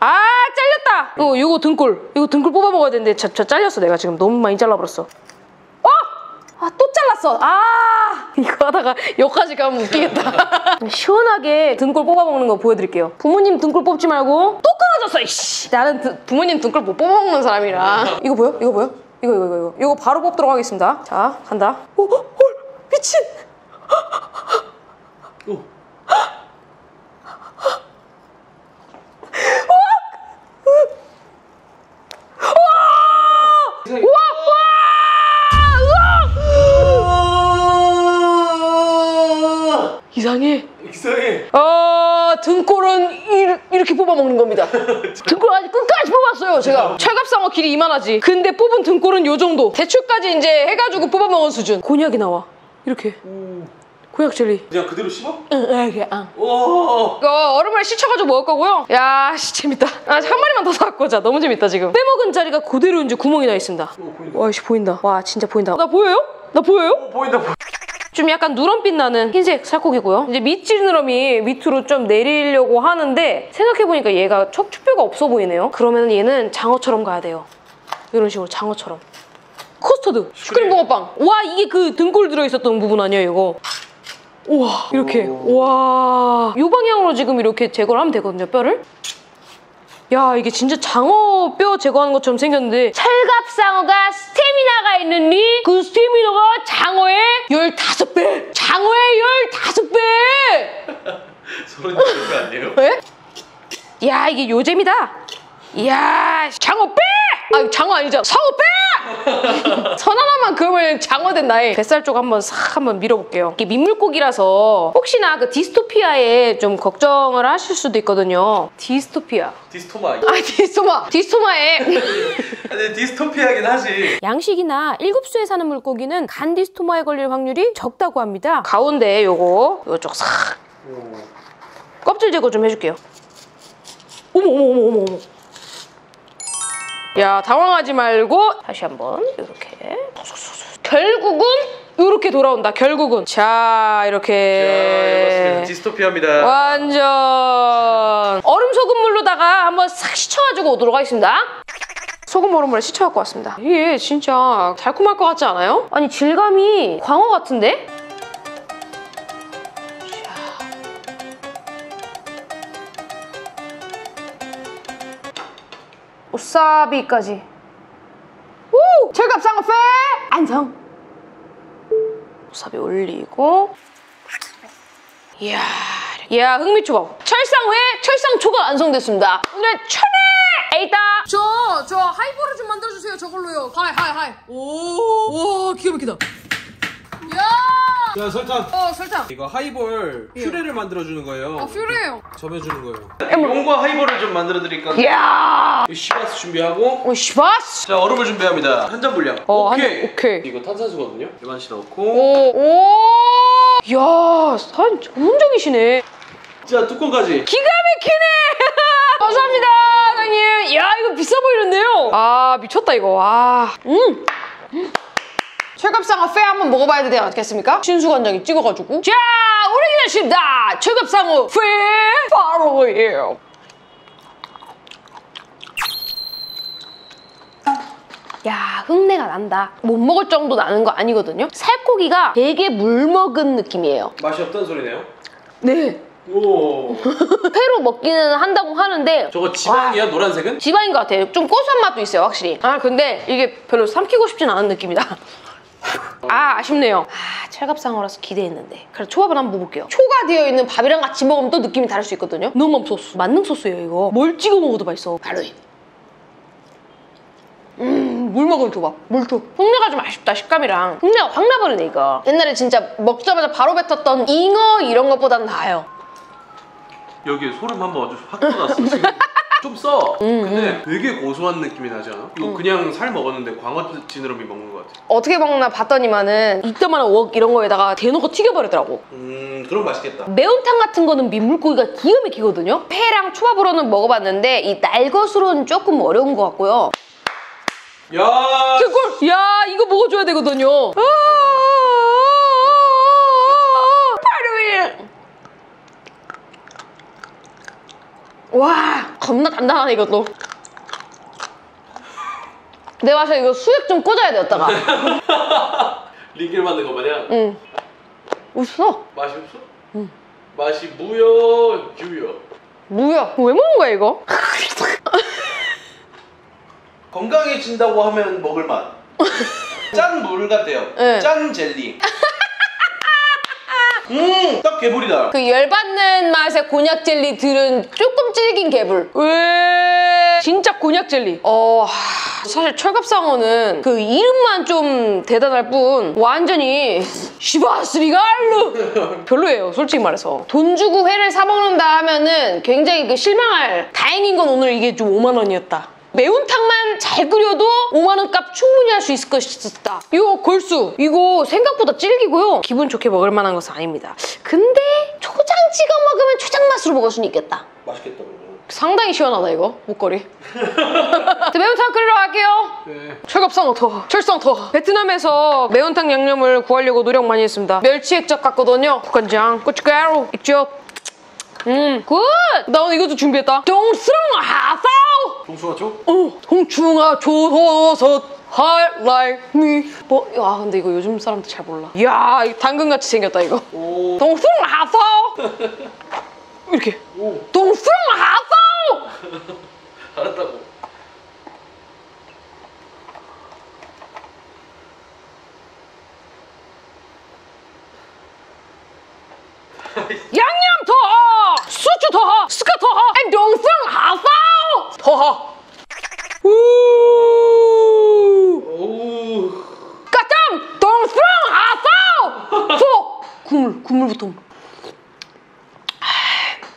아 잘렸다. 이거 이거 등골. 이거 등골 뽑아 먹어야 되는데 저, 저 잘렸어 내가 지금. 너무 많이 잘라버렸어. 어? 아 또 잘랐어. 아 이거 하다가 여기까지 가면 웃기겠다. 시원하게 등골 뽑아 먹는 거 보여드릴게요. 부모님 등골 뽑지 말고 또 끊어졌어 이씨. 나는 드- 부모님 등골 못 뽑아 먹는 사람이라. 이거 보여? 이거 보여? 이거 이거 이거 이거. 이거 바로 뽑도록 하겠습니다. 자 간다. 오, 헐. 미친. 오. 이상해 이상해. 어, 등골은 이, 이렇게 뽑아 먹는 겁니다. 등골 아직 끝까지 뽑았어요, 제가. 철갑상어 길이 이만하지. 근데 뽑은 등골은 요 정도. 대추까지 이제 해가지고 뽑아 먹은 수준. 곤약이 나와. 이렇게. 곤약 젤리. 그냥 그대로 씹어? 응, 이렇게. 응. 오. 이거 얼음물에 씻혀가지고 먹을 거고요. 야, 씨, 재밌다. 아, 한 마리만 더 사갖고 자. 너무 재밌다, 지금. 빼먹은 자리가 그대로 이제 구멍이 나 있습니다. 오, 보인다. 와, 씨, 보인다. 와, 진짜 보인다. 나 보여요? 나 보여요? 오, 보인다. 보인다. 좀 약간 누런빛 나는 흰색 살코기고요. 이제 밑지느러미 밑으로 좀 내리려고 하는데 생각해보니까 얘가 척추뼈가 없어 보이네요. 그러면 얘는 장어처럼 가야 돼요. 이런 식으로 장어처럼. 커스터드, 슈크림 붕어빵. 와 이게 그 등골 들어있었던 부분 아니야 이거. 우와 이렇게 우와 이 방향으로 지금 이렇게 제거를 하면 되거든요 뼈를. 야 이게 진짜 장어 뼈 제거하는 것처럼 생겼는데 철갑상어가 스태미나가 있느니 그 스태미나가 장어의 15배! 장어의 15배! 서른 개 아니에요? 왜? 야 이게 요잼이다 이야 장어 뼈! 아 장어 아니죠 상어 뼈! 선 하나만 그으면 장어 된 나의 뱃살 쪽 한번 싹 한번 밀어볼게요 이게 민물고기라서 혹시나 그 디스토피아에 좀 걱정을 하실 수도 있거든요 디스토피아 디스토마. 아 디스토마 디스토마에 아니 디스토피아긴 하지. 양식이나 일급수에 사는 물고기는 간 디스토마에 걸릴 확률이 적다고 합니다. 가운데 요거 요쪽 싹 오. 껍질 제거 좀 해줄게요. 어머 어머 어머 어머 어머. 야 당황하지 말고 다시 한번 이렇게 결국은 이렇게 돌아온다. 결국은 자 자, 이렇게 이거 디스토피아입니다. 완전 얼음 소금물로다가 한번 싹 씻혀가지고 오도록 하겠습니다. 소금 얼음물에 씻혀갖고 왔습니다. 이게 진짜 달콤할 것 같지 않아요? 아니 질감이 광어 같은데? 와사비까지. 오! 철갑상어 페! 안성. 와사비 올리고. 이야, 이야 흥미초밥. 철상회, 철상초가 완성됐습니다. 오늘 천회! 에이다! 저, 저 하이볼을 좀 만들어주세요, 저걸로요. 하이, 하이, 하이. 오, 와, 기가 막히다. 자 설탕 어, 설탕. 이거 하이볼 퓨레를 만들어주는 거예요 아, 퓨레요. 접여주는 거예요 용과 하이볼을 좀 만들어 드릴까? 이야! 이 시바스 준비하고 오, 시바스! 자 얼음을 준비합니다. 한 잔 분량. 어, 한 오케이. 잔, 오케이. 이거 탄산수거든요. 일반씩 넣고. 오, 오! 이야, 산 전문적이시네. 자 뚜껑까지. 기가 막히네! 감사합니다, 사장님. 야, 이거 비싸 보이는데요? 아, 미쳤다, 이거. 와. 음! 철갑상어 회 한번 먹어봐야 되지 않겠습니까? 신수관장이 찍어가지고. 자, 우리 기다십니다. 철갑상어 회 바로예요. 야, 흙내가 난다. 못 먹을 정도 나는 거 아니거든요? 살코기가 되게 물 먹은 느낌이에요. 맛이 없다는 소리네요. 네. 오. 회로 먹기는 한다고 하는데 저거 지방이야 노란색은? 지방인 것 같아요. 좀 고소한 맛도 있어요, 확실히. 아, 근데 이게 별로 삼키고 싶진 않은 느낌이다. 아, 아쉽네요. 아, 철갑상어라서 기대했는데. 그래, 초밥을 한번 먹어볼게요. 초가 되어 있는 밥이랑 같이 먹으면 또 느낌이 다를 수 있거든요. 너무 소스. 만능 소스예요, 이거. 뭘 찍어 먹어도 맛있어. 바로 이. 음, 물 먹은 초밥. 물초. 흉내가 좀 아쉽다, 식감이랑. 흉내가 확 나버리네, 이거. 옛날에 진짜 먹자마자 바로 뱉었던 잉어 이런 것보단 나아요. 여기에 소름 한번 아주 확 돋았어 지금. 좀 써. 음, 근데 되게 고소한 느낌이 나지 않아? 이거 그냥 살 먹었는데 광어 지느러미 먹는 것 같아. 어떻게 먹나 봤더니만은 이따만한 웍 이런 거에다가 대놓고 튀겨버리더라고. 음, 그럼 맛있겠다. 매운탕 같은 거는 민물고기가 기가 막히거든요. 회랑 초밥으로는 먹어봤는데 이 날것으로는 조금 어려운 것 같고요. 야, 개꿀! 야 이거 먹어줘야 되거든요. 아, 바로 이. 와 겁나 단단하네 이것도. 내 맛에 이거 수액 좀 꽂아야 되었다가. 리겔 만든 거 마냥 응. 웃어. 맛이 없어? 응. 맛이 무여, 유여. 뭐야? 왜 먹는 거야 이거? 건강해진다고 하면 먹을 맛. 짠 물 같아요. 네. 짠 젤리. 음, 딱 개불이다. 그 열받는 맛의 곤약 젤리 들은 조금 질긴 개불. 왜? 진짜 곤약 젤리. 어, 하, 사실 철갑상어는 그 이름만 좀 대단할 뿐 완전히 시바스리갈루 별로예요, 솔직히 말해서. 돈 주고 회를 사 먹는다 하면은 굉장히 그 실망할. 다행인 건 오늘 이게 좀 5만 원이었다. 매운탕만 잘 끓여도 5만 원 값 충분히 할 수 있을 것이다. 이거 골수. 이거 생각보다 질기고요. 기분 좋게 먹을 만한 것은 아닙니다. 근데 초장 찍어 먹으면 초장 맛으로 먹을 수는 있겠다. 맛있겠다, 그러면. 상당히 시원하다 이거 목걸이. 자, 매운탕 끓이러 갈게요. 네. 철갑상어 더, 철상 더. 베트남에서 매운탕 양념을 구하려고 노력 많이 했습니다. 멸치 액젓 같거든요. 국간장, 고춧가루, 액젓. 음, 굿! 나 오늘 이것도 준비했다. 동승 하사오! 동수가 쪽? 어, 홍충아 조도섯 하이라이 미. 뭐, 아 근데 이거 요즘 사람들 잘 몰라. 이야, 이거 당근같이 생겼다 이거. 오. 동승 하사오! 이렇게. 오. 동승 하사오! 알았다고. 양념 더! 수주 더! 스카 더! 앤 동승 하사오! 더! 우! 오. 까땀! 동승 하사오! 소! 국물, 국물부터. 아,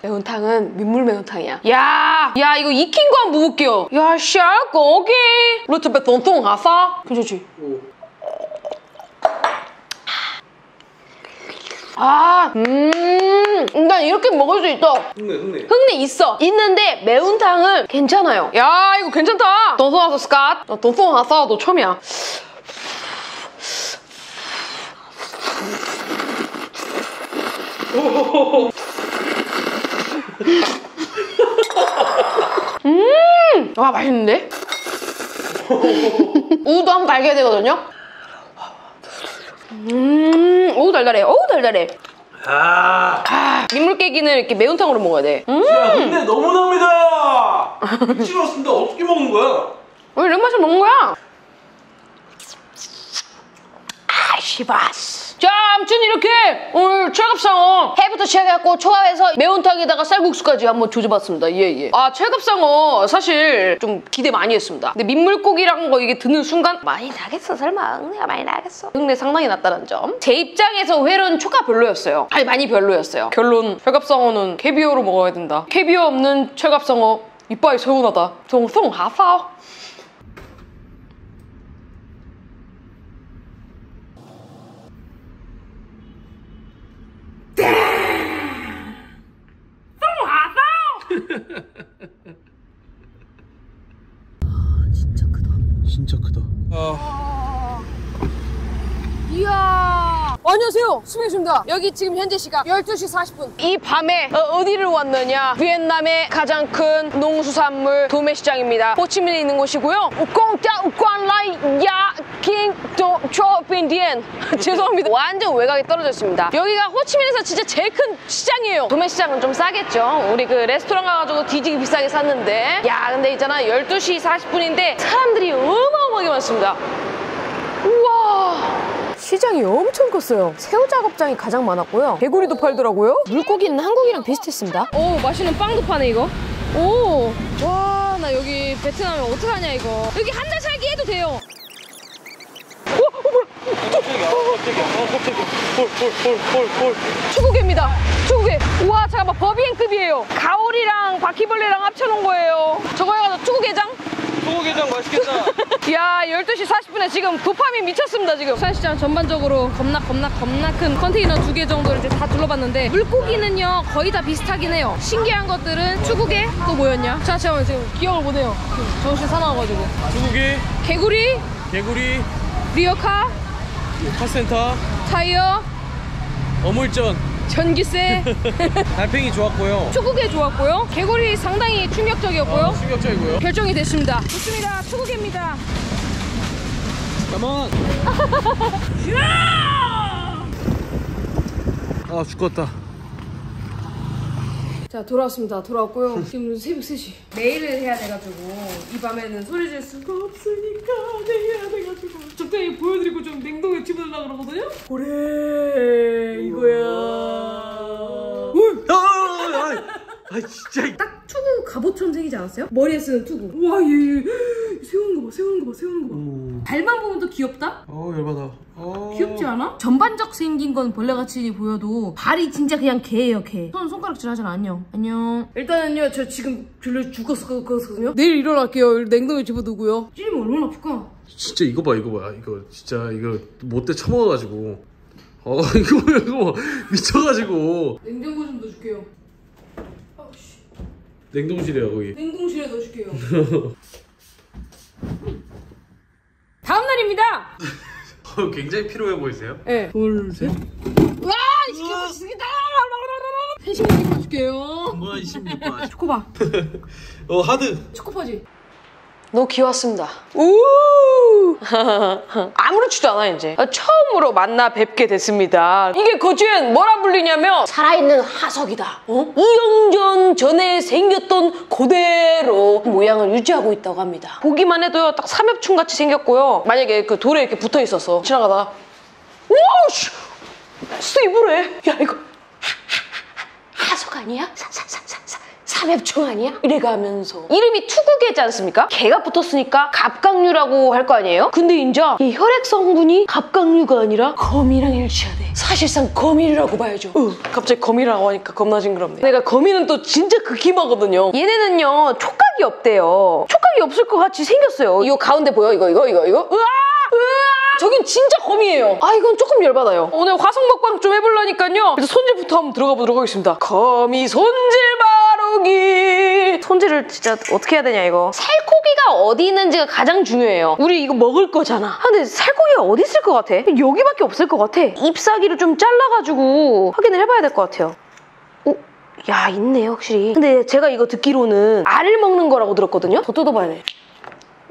매운탕은 민물 매운탕이야. 야, 야 이거 익힌 거 한번 먹을게요. 야, 샤, 고기. 루트베 동동 하사. 괜찮지? 오. 아, 음, 난 이렇게 먹을 수 있어. 흥내, 흥내. 흥내 있어. 있는데 매운탕은 괜찮아요. 야, 이거 괜찮다. 동송 와서 스캇. 어, 동송 와서 너 처음이야. 음, 와 맛있는데? 우도 한번 갈겨야 되거든요. 음, 오 달달해. 오 달달해. 아, 아, 민물고기는 이렇게 매운탕으로 먹어야 돼. 음? 야, 근데 너무 납니다. 찍었는데 어떻게 먹는 거야? 왜 이런 맛을 먹는 거야? 아, 씨바스. 자, 아무튼 이렇게 오늘 철갑상어 해부터 시작해갖고 초밥에서 매운탕에다가 쌀국수까지 한번 조져봤습니다. 예, 예. 아, 철갑상어 사실 좀 기대 많이 했습니다. 근데 민물고기라는 거 이게 드는 순간 많이 나겠어, 설마. 흙내가 많이 나겠어. 흙내 상당히 난다는 점. 제 입장에서 회는 초가 별로였어요. 아니, 많이 별로였어요. 결론, 철갑상어는 캐비어로 먹어야 된다. 캐비어 없는 철갑상어 이빨이 서운하다. 동송 하사오. 진짜 크다. 이야. 안녕하세요. 수빈입니다. 여기 지금 현재 시각 12시 40분. 이 밤에 어, 디를 왔느냐? 비엔남의 가장 큰 농수산물 도매시장입니다. 호치민에 있는 곳이고요. 우꽁따 우관라이 야 킹도 초빈디엔 죄송합니다. 완전 외곽에 떨어져 있습니다. 여기가 호치민에서 진짜 제일 큰 시장이에요. 도매시장은 좀 싸겠죠. 우리 그 레스토랑 가가지고 뒤지기 비싸게 샀는데 야 근데 있잖아 12시 40분인데 사람들이 어마어마하게 많습니다. 우와. 시장이 엄청 컸어요. 새우 작업장이 가장 많았고요. 개구리도 팔더라고요. 물고기는 한국이랑 비슷했습니다. 오, 맛있는 빵도 파네, 이거. 오, 와, 나 여기 베트남에 어떡하냐, 이거. 여기 한 달 살기 해도 돼요. 깜짝이야, 어, 깜짝이야. 볼, 볼, 볼, 볼, 볼. 추구개입니다. 추구개. 우와, 잠깐만, 버비행급이에요. 가오리랑 바퀴벌레랑 합쳐놓은 거예요. 저거 해가지고 추구개장? 소고기장 맛있겠다. 야 12시 40분에 지금 도파민 미쳤습니다 지금. 수산시장 전반적으로 겁나 겁나 겁나 큰 컨테이너 두 개 정도를 이제 다 둘러봤는데 물고기는요 거의 다 비슷하긴 해요. 신기한 것들은 추구개 또 뭐였냐? 자 잠깐만 지금 기억을 못해요. 정신 사나워가지고. 소고기, 개구리? 개구리, 리어카? 카센터, 타이어? 어물전, 전기세 달팽이 좋았고요. 추구개 좋았고요 개구리 상당히 충격적이었고요 어, 충격적이고요. 결정이 됐습니다 좋습니다 추구개입니다 가만. 아 죽겠다. 자 돌아왔습니다. 돌아왔고요. 지금 새벽 3시. 내일을 해야 돼가지고 이 밤에는 소리 질 수가 없으니까 내일 해야 돼가지고 적당히 보여드리고 좀 냉동에 집어달라 그러거든요. 그래 이거야. 아, 진짜. 딱 투구 갑옷처럼 생기지 않았어요? 머리에 쓰는 투구. 와 얘, 얘 세우는 거 봐, 세우는 거 봐, 세우는 거 봐. 발만 보면 또 귀엽다. 어 열받아. 어. 귀엽지 않아? 전반적 생긴 건 벌레같이 보여도 발이 진짜 그냥 개예요 개. 손 손가락질 하잖아 안녕. 안녕. 일단은요 저 지금 졸려 죽었었거든요. 내일 일어날게요. 냉동에 집어두고요. 찌르면 얼마나 아플까? 진짜 이거 봐 이거 봐 이거 진짜 이거 못돼 처먹어가지고. 어 이거 봐 이거 봐. 미쳐가지고. 냉장고 좀 넣어줄게요. 냉동실이야 거기. 냉동실에 넣어줄게요. 다음 날입니다. 어, 굉장히 피로해 보이세요? 네. 둘 셋. 와 이게 죽인다. 펜싱 시켜줄게요. 뭐야 이 16번. 초코바. 어 하드. 초코파지. 너 귀왔습니다. 우! 아무렇지도 않아 이제. 처음으로 만나 뵙게 됐습니다. 이게 거지엔 뭐라 불리냐면 살아있는 화석이다. 어? 이영전 전에 생겼던 그대로 모양을 유지하고 있다고 합니다. 보기만 해도요 딱 삼엽충 같이 생겼고요. 만약에 그 돌에 이렇게 붙어 있었어. 지나가다가 와우씨 진짜 입으래. 야 이거 하석 아니야? 사사사사사 삼엽충 아니야? 이래가면서 이름이 투구개지 않습니까? 개가 붙었으니까 갑각류라고 할 거 아니에요? 근데 인자 이 혈액 성분이 갑각류가 아니라 거미랑 일치하대 사실상 거미라고 봐야죠 어, 갑자기 거미라고 하니까 겁나 징그럽네 내가 거미는 또 진짜 극혐하거든요 얘네는요 촉각이 없대요 촉각이 없을 것 같이 생겼어요 이거 가운데 보여? 이거 이거 이거 이거 으아! 으아! 저긴 진짜 거미예요. 아 이건 조금 열받아요. 오늘 화성 먹방 좀 해보려니까요. 일단 손질부터 한번 들어가 보도록 하겠습니다. 거미 손질 바 르기. 손질을 진짜 어떻게 해야 되냐 이거. 살코기가 어디 있는지가 가장 중요해요. 우리 이거 먹을 거잖아. 아, 근데 살코기가 어디 있을 것 같아? 여기밖에 없을 것 같아. 잎사귀를 좀 잘라가지고 확인을 해봐야 될 것 같아요. 오, 야 있네 확실히. 근데 제가 이거 듣기로는 알을 먹는 거라고 들었거든요. 더 뜯어봐야 돼.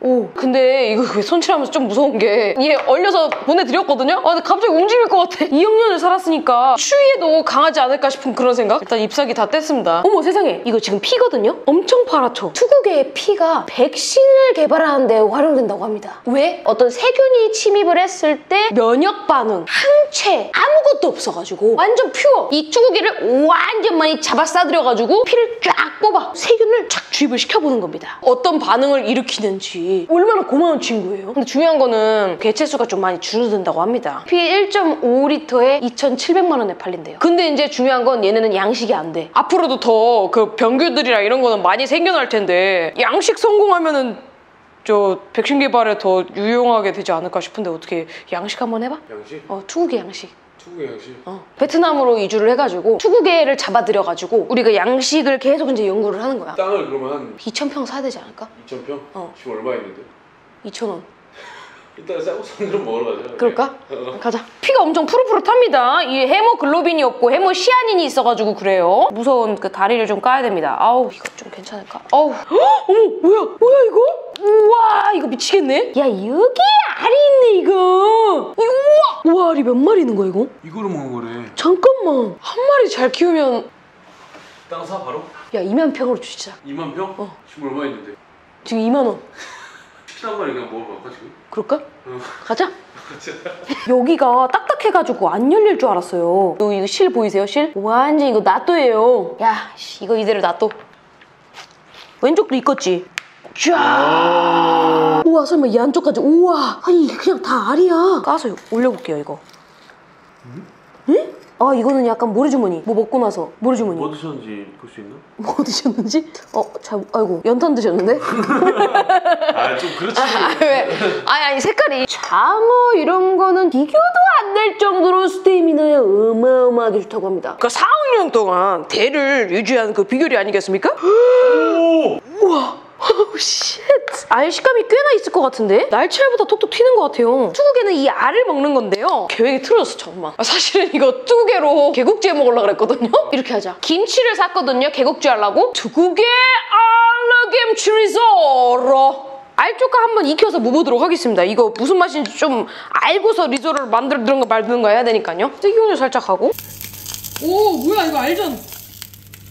오 근데 이거 왜 손질하면서 좀 무서운 게 얘 얼려서 보내드렸거든요? 아 근데 갑자기 움직일 것 같아 2학년을 살았으니까 추위에도 강하지 않을까 싶은 그런 생각 일단 ip사기 다 뗐습니다 어머 세상에 이거 지금 피거든요? 엄청 파랗죠? 투국의 피가 백신을 개발하는 데 활용된다고 합니다 왜? 어떤 세균이 침입을 했을 때 면역 반응, 항체 아무것도 없어가지고 완전 퓨어 이 투국이를 완전 많이 잡아 싸들여가지고 피를 쫙 뽑아 세균을 착 주입을 시켜보는 겁니다 어떤 반응을 일으키는지 얼마나 고마운 친구예요. 근데 중요한 거는 개체수가 좀 많이 줄어든다고 합니다. 피 1.5리터에 2,700만 원에 팔린대요. 근데 이제 중요한 건 얘네는 양식이 안 돼. 앞으로도 더 그 병규들이랑 이런 거는 많이 생겨날 텐데 양식 성공하면은 저 백신 개발에 더 유용하게 되지 않을까 싶은데 어떻게 양식 한번 해봐? 양식? 어 투국의 양식 투구 양식. 어, 베트남으로 이주를 해가지고 투구개를 잡아들여가지고 우리가 양식을 계속 이제 연구를 하는 거야. 땅을 그러면 한 2,000평 사야 되지 않을까? 2,000평? 어. 지금 얼마 있는데? 2,000원. 이따 쌀국수는 좀 먹으러 가자. 그럴까? 어. 가자. 피가 엄청 푸릇푸릇합니다. 이 헤모글로빈이 없고 헤모시아닌이 있어가지고 그래요. 무서운 그 다리를 좀 까야 됩니다. 아우 이거 좀 괜찮을까? 아우 헉, 어머 뭐야 뭐야 이거? 우와 이거 미치겠네. 야 여기 알이 있네 이거. 이거 우와 우와 알이 몇 마리 있는 거야 이거? 이거를 먹는 거래. 잠깐만 한 마리 잘 키우면 땅 사 바로? 야 2만 평으로 주시자. 2만 평? 어. 지금 얼마 있는데? 지금 2만 원. 피한 마리 그냥 먹어볼까 지금? 그럴까? 응. 가자. 여기가 딱딱해가지고 안 열릴 줄 알았어요. 이거, 이거 실 보이세요? 실? 완전 이거 낫또예요. 야, 씨, 이거 이대로 낫또. 왼쪽도 있겠지? 쫙. 우와, 설마 이 안쪽까지. 우와. 아니, 그냥 다 알이야. 까서 올려볼게요, 이거. 응? 아, 이거는 약간 모래주머니. 뭐 먹고 나서 모래주머니. 뭐 드셨는지 볼 수 있나? 뭐 드셨는지? 어, 잘, 아이고, 연탄 드셨는데? 아 좀 그렇지. 아, 왜? 아니, 아니, 색깔이. 장어 이런 거는 비교도 안 될 정도로 스테미너에 어마어마하게 좋다고 합니다. 그 4학년 동안 대를 유지한 그 비결이 아니겠습니까? 오! 우와. 오우 shit. 알 식감이 꽤나 있을 것 같은데? 날치알보다 톡톡 튀는 것 같아요. 투구게는 이 알을 먹는 건데요. 계획이 틀어졌어, 정말. 아, 사실은 이거 투구게로 게국지에 먹으려고 그랬거든요? 이렇게 하자. 김치를 샀거든요, 게국지 하려고. 투구게 알러 김치 리조또. 알 쪼까 한번 익혀서 무보도록 하겠습니다. 이거 무슨 맛인지 좀 알고서 리조또를 만들든가 말든가 해야 되니까요. 식용유 살짝 하고. 오, 뭐야, 이거 알전.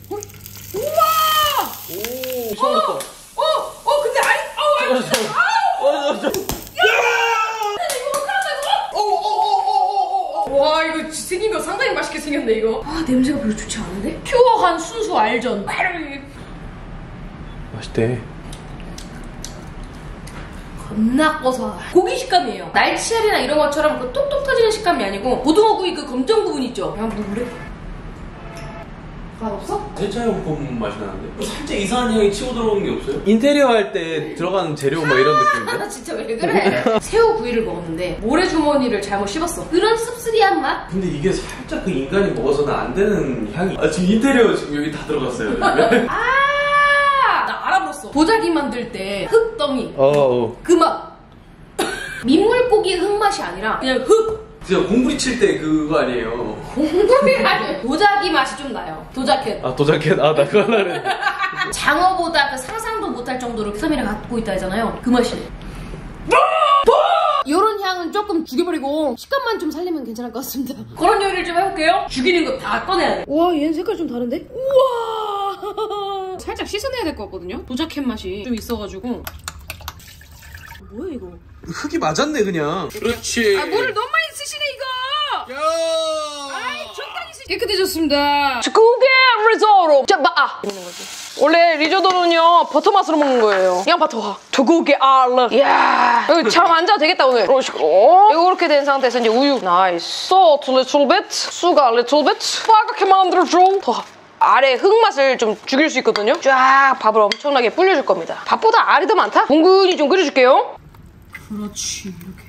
오! 처음. 어. 와 이거 생긴 거 상당히 맛있게 생겼네 이거. 아 냄새가 별로 좋지 않은데? 퓨어한 순수 알전. 맛있대. 겁나 고소하다 고기 식감이에요. 날치알이나 이런 것처럼 그 톡톡 터지는 식감이 아니고 고등어구이 그 검정 부분 있죠. 그냥 물에 맛없어? 세차 용품 맛이 나는데? 살짝 이상한 향이 치고 들어오는 게 없어요? 인테리어 할 때 들어가는 재료 막 이런 느낌인데? 나 진짜 왜 그래 새우 구이를 먹었는데 모래주머니를 잘못 씹었어 그런 씁쓸이한 맛? 근데 이게 살짝 그 인간이 먹어서는 안 되는 향이 아 지금 인테리어 지금 여기 다 들어갔어요 아! 나 알아봤어 도자기 만들 때 흙덩이 어, 어. 그 맛. 민물고기 흙맛이 아니라 그냥 흙. 진짜 공부리 칠 때 그거 아니에요 아니에요. 도자기 맛이 좀 나요. 도자켓. 아, 도자켓? 아, 나 그거 했는데. 장어보다 그 상상도 못할 정도로 비타민을 갖고 있다 하잖아요. 그 맛이네. 이런 향은 조금 죽여버리고 식감만 좀 살리면 괜찮을 것 같습니다. 그런 요리를 좀 해볼게요. 죽이는 거 다 꺼내야 돼. 와, 얘는 색깔 좀 다른데? 우와! 살짝 씻어내야 될 것 같거든요? 도자켓 맛이 좀 있어가지고. 뭐야, 이거? 흙이 맞았네 그냥. 그렇지. 아, 물을 너무 많이 쓰시네, 이거! 야. 적당히 쓰 깨끗해졌습니다. 축구게 리조또. 자, 마, 아. 이러는 거지. 원래 리조또는요, 버터 맛으로 먹는 거예요. 양파 투하. 투구게 알러. 이야. 여기 잠 앉아도 되겠다, 오늘. 식으로. 이렇게 된 상태에서 이제 우유. Nice. Salt little bit. Sugar little bit. 빨갛게 만들어줘. 더. 아래 흙맛을 좀 죽일 수 있거든요. 쫙 밥을 엄청나게 불려줄 겁니다. 밥보다 알이 더 많다? 뭉근히 좀 끓여줄게요. 그렇지, 이렇게.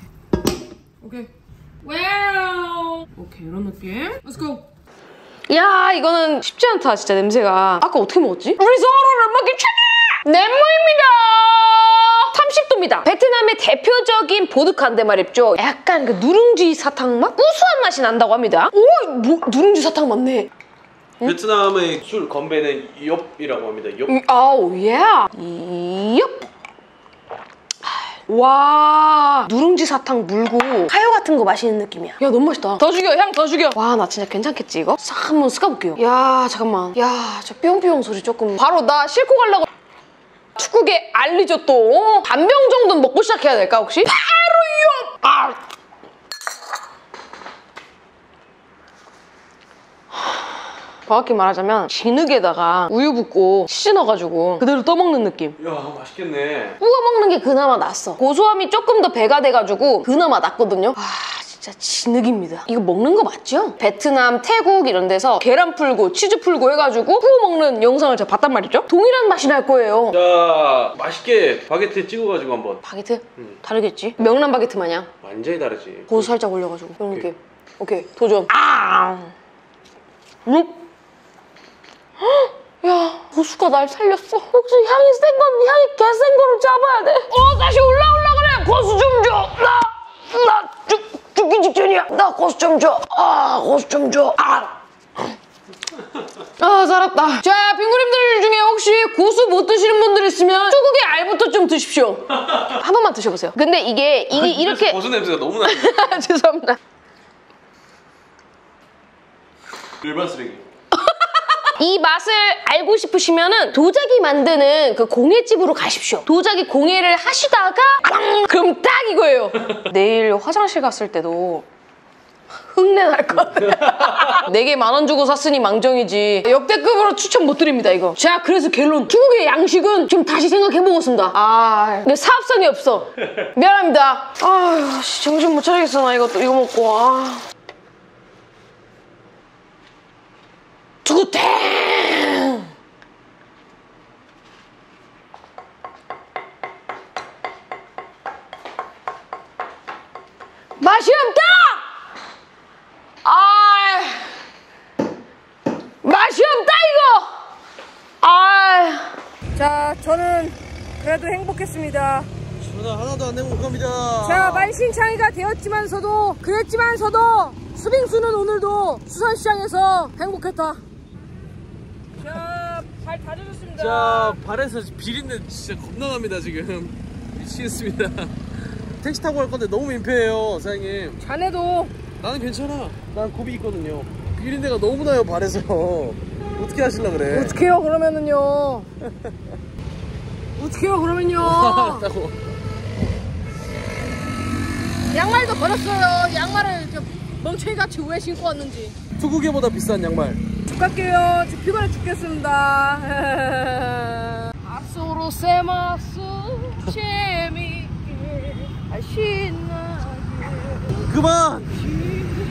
오케이. Wow. 오케이, 이런 느낌. Let's go. 야, 이거는 쉽지 않다, 진짜 냄새가. 아까 어떻게 먹었지? 리조로를 먹기 전에! 냇물입니다! 30도입니다. 베트남의 대표적인 보드카인데 말입죠. 약간 그 누룽지 사탕 맛? 구수한 맛이 난다고 합니다. 오, 뭐, 누룽지 사탕 맞네. 베트남의 술 건배는 엽이라고 합니다 엽 음, 아우, 예. 아, 와 누룽지 사탕 물고 카요 같은 거 마시는 느낌이야. 야 너무 맛있다. 더 죽여 향 더 죽여. 와 나 진짜 괜찮겠지 이거? 싹 한번 쓱어볼게요. 야 잠깐만. 야저 뿅뿅 소리 조금. 바로 나 싣고 가려고. 축구계 알리죠 또. 반병 정도는 먹고 시작해야 될까 혹시? 바로 요 아 정확히 말하자면 진흙에다가 우유 붓고 치즈 넣어가지고 그대로 떠먹는 느낌 야 맛있겠네. 구워 먹는 게 그나마 낫어. 고소함이 조금 더 배가 돼가지고 그나마 낫거든요. 아 진짜 진흙입니다. 이거 먹는 거 맞죠? 베트남, 태국 이런 데서 계란 풀고 치즈 풀고 해가지고 구워 먹는 영상을 제가 봤단 말이죠. 동일한 맛이 날 거예요. 자 맛있게 바게트에 찍어가지고 한번. 바게트? 다르겠지? 명란 바게트 마냥 완전히 다르지. 고수 살짝 올려가지고 이런 느낌. 오케이 도전. 아. 음. 헉! 야 고수가 날 살렸어. 혹시 향이 센 건 향이 개 센 거로 잡아야 돼. 어 다시 올라올라 그래. 고수 좀 줘. 나나 죽기 직전이야. 나 고수 좀 줘. 아 고수 좀 줘. 아. 아 살았다. 자 빙구님들 중에 혹시 고수 못 드시는 분들 있으면 소고기 알부터 좀 드십시오. 한 번만 드셔보세요. 근데 이게 이게 이렇게 고수 냄새가 너무 나네. 죄송합니다. 일반 쓰레기. 이 맛을 알고 싶으시면은 도자기 만드는 그 공예집으로 가십시오. 도자기 공예를 하시다가 꽝! 그럼 딱 이거예요. 내일 화장실 갔을 때도 흉내 날 것 같아. 네개 만 원 주고 샀으니 망정이지. 역대급으로 추천 못 드립니다, 이거. 자, 그래서 결론. 중국의 양식은 좀 다시 생각해보겠습니다. 아, 근데 사업성이 없어. 미안합니다. 아휴, 씨, 정신 못 차리겠어, 나 이것도, 이거 먹고. 아. 두구탱! 맛이 없다! 아, 맛이 없다 이거. 아, 자, 저는 그래도 행복했습니다. 저는 하나도 안 행복합니다. 자, 만신창이가 되었지만서도, 그랬지만서도, 수빙수는 오늘도 수산시장에서 행복했다. 자, 발 다져줬습니다. 자, 발에서 비린내 진짜 겁나 납니다, 지금. 미치겠습니다. 택시 타고 갈 건데 너무 민폐예요, 사장님. 자네도 나는 괜찮아. 난 고비 있거든요. 비린내가 너무 나요, 발에서. 어떻게 하실라 그래? 어떡해요, 그러면은요. 어떡해요, 그러면요. 알았다고. 양말도 버렸어요. 양말을 저 멍청이같이 왜 신고 왔는지. 투구개보다 비싼 양말. 집 갈게요. 저 피곤해 죽겠습니다. 아소로 세마스 재미있게 아, 신나게 그만!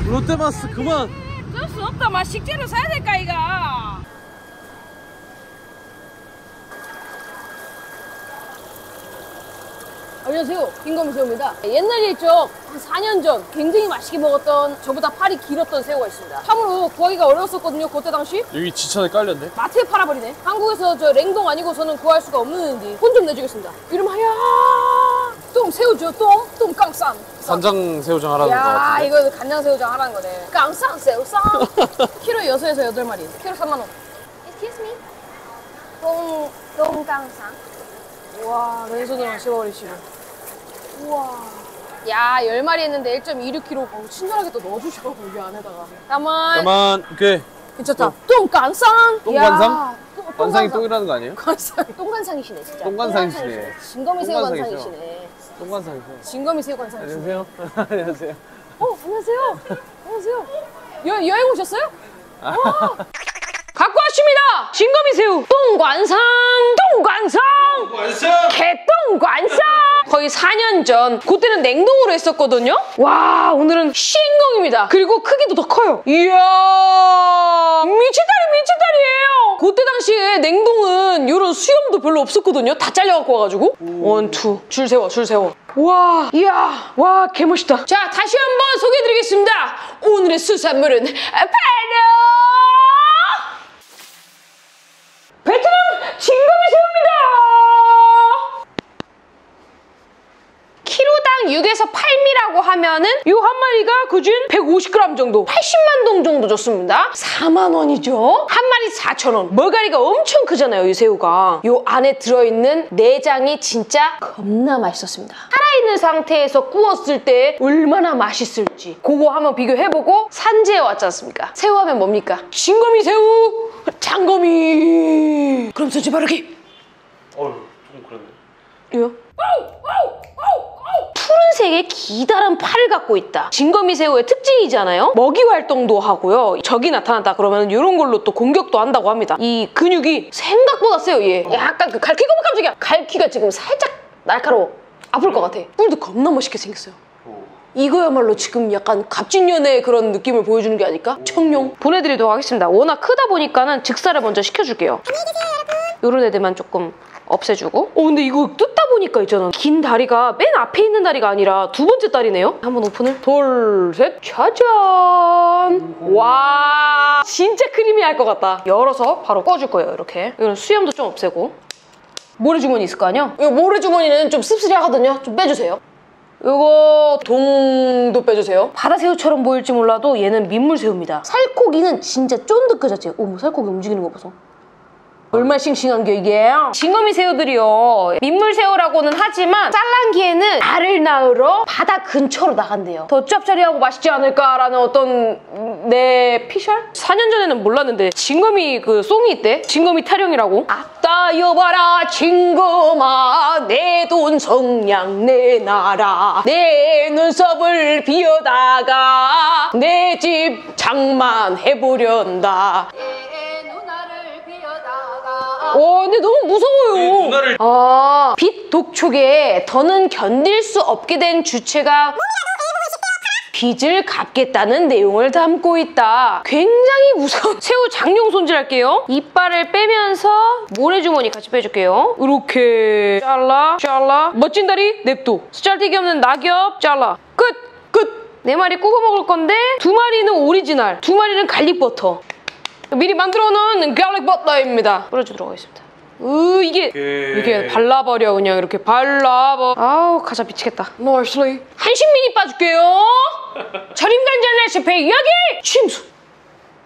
롯데마스 그만! 어쩔 수 없다. 막 식재료 사야 될까 이가. 안녕하세요. 김건미 새우입니다. 옛날 일적 한 4년 전 굉장히 맛있게 먹었던 저보다 팔이 길었던 새우가 있습니다. 참으로 구하기가 어려웠었거든요. 그때 당시. 여기 지천에 깔렸네. 마트에 팔아버리네. 한국에서 저 냉동 아니고서는 구할 수가 없는지 혼좀 내주겠습니다. 이름 하야 똥 새우죠 똥 똥 깡쌈. 간장 새우장 하라는 거야 같은데. 이거 간장 새우장 하라는 거네. 깡쌈 새우쌈. 키로 6에서 8마리. 키로 3만 원. Excuse me. 똥, 똥강상. 와 왼손으로 씹어버리시고. 우와. 야 10마리 했는데 1.26kg. 어, 친절하게 또 넣어주시고 여기 안에다가. 가만. 가만, 오케이. 괜찮다. 똥깡상. 똥관상? 야, 똥- 관상이. 똥이라는 거 아니에요? 관상. 똥관상이시네 진짜. 똥관상이시네. 진검이 새우. 관상이시네. 똥관상이죠. 진검이 새우 관상이시네. 안녕하세요. 안녕하세요. 어, 안녕하세요. 안녕하세요. 여, 여행 오셨어요? 갖고 왔습니다. 진검이 새우, 똥관상, 똥관상, 완성. 개똥관상. 거의 4년 전, 그때는 냉동으로 했었거든요. 와, 오늘은 신공입니다. 그리고 크기도 더 커요. 이야, 미친다리 미친다리예요. 그때 당시에 냉동은 이런 수염도 별로 없었거든요. 다 잘려갖고 와가지고. One, two, 줄 세워, 줄 세워. 와, 이야, 와, 개멋있다. 자, 다시 한번 소개해드리겠습니다. 오늘의 수산물은 바로 베트남 징거미새우입니다. 키로당 6에서 8미라고 하면은 요한 마리가 그중 150g 정도, 80만 동 정도 줬습니다. 4만 원이죠. 한 마리 4천 원. 머가리가 엄청 크잖아요, 이 새우가. 요 안에 들어있는 내장이 진짜 겁나 맛있었습니다. 살아있는 상태에서 구웠을 때 얼마나 맛있을지 그거 한번 비교해보고 산지에 왔지 않습니까? 새우 하면 뭡니까? 징거미새우, 장거미. 그럼 손짓 바르기. 어휴 좀 그렇네. 이요? 푸른색의 기다란 팔을 갖고 있다. 진거미 새우의 특징이잖아요. 먹이 활동도 하고요. 적이 나타났다 그러면 이런 걸로 또 공격도 한다고 합니다. 이 근육이 생각보다 세요 얘. 약간 그 갈퀴가 깜짝이야. 갈퀴가 지금 살짝 날카로워. 아플 것 같아. 뿔도 겁나 멋있게 생겼어요. 이거야말로 지금 약간 갑진년의 그런 느낌을 보여주는 게 아닐까? 청룡 보내드리도록 하겠습니다. 워낙 크다 보니까는 즉사를 먼저 시켜줄게요. 이런 애들만 조금 없애주고? 어 근데 이거 뜯다 보니까 있잖아. 긴 다리가 맨 앞에 있는 다리가 아니라 두 번째 다리네요. 한번 오픈을. 둘셋. 짜잔! 와 진짜 크리미할 것 같다. 열어서 바로 꺼줄 거예요 이렇게. 이건 수염도 좀 없애고. 모래주머니 있을 거 아니야? 이 모래주머니는 좀 씁쓸하거든요. 좀 빼주세요. 이거 동도 빼주세요. 바다새우처럼 보일지 몰라도 얘는 민물새우입니다. 살코기는 진짜 쫀득해졌지. 어머 살코기 움직이는 거 보소. 얼마나 싱싱한 게 이게 징어미 새우들이요. 민물새우라고는 하지만 쌀랑기에는 알을 낳으러 바다 근처로 나간대요. 더 짭짜리하고 맛있지 않을까라는 어떤 내 피셜? 4년 전에는 몰랐는데 징어미 그 송이 있대? 징어미 타령이라고? 아따 여봐라 징금아. 내 돈 성냥 내 나라. 내 눈썹을 비어다가 내 집 장만해보련다 어, 근데 너무 무서워요. 누나를- 아, 빚 독촉에 더는 견딜 수 없게 된 주체가 빚을 갚겠다는 내용을 담고 있다. 굉장히 무서운 새우 장룡 손질할게요. 이빨을 빼면서 모래주머니 같이 빼줄게요. 이렇게 잘라, 잘라. 멋진 다리 냅둬. 쓰잘데기 없는 낙엽 잘라. 끝, 끝. 네 마리 구워 먹을 건데 두 마리는 오리지널, 두 마리는 garlic 버터. 미리 만들어 놓은 갈릭 버터입니다. 뿌려주도록 하겠습니다. 으 이게 이렇게 발라버려 그냥 이렇게 발라버. 아우 가자 미치겠다. 널슬리 한식미니 빠줄게요. 절임간장 레시피 여기 침수.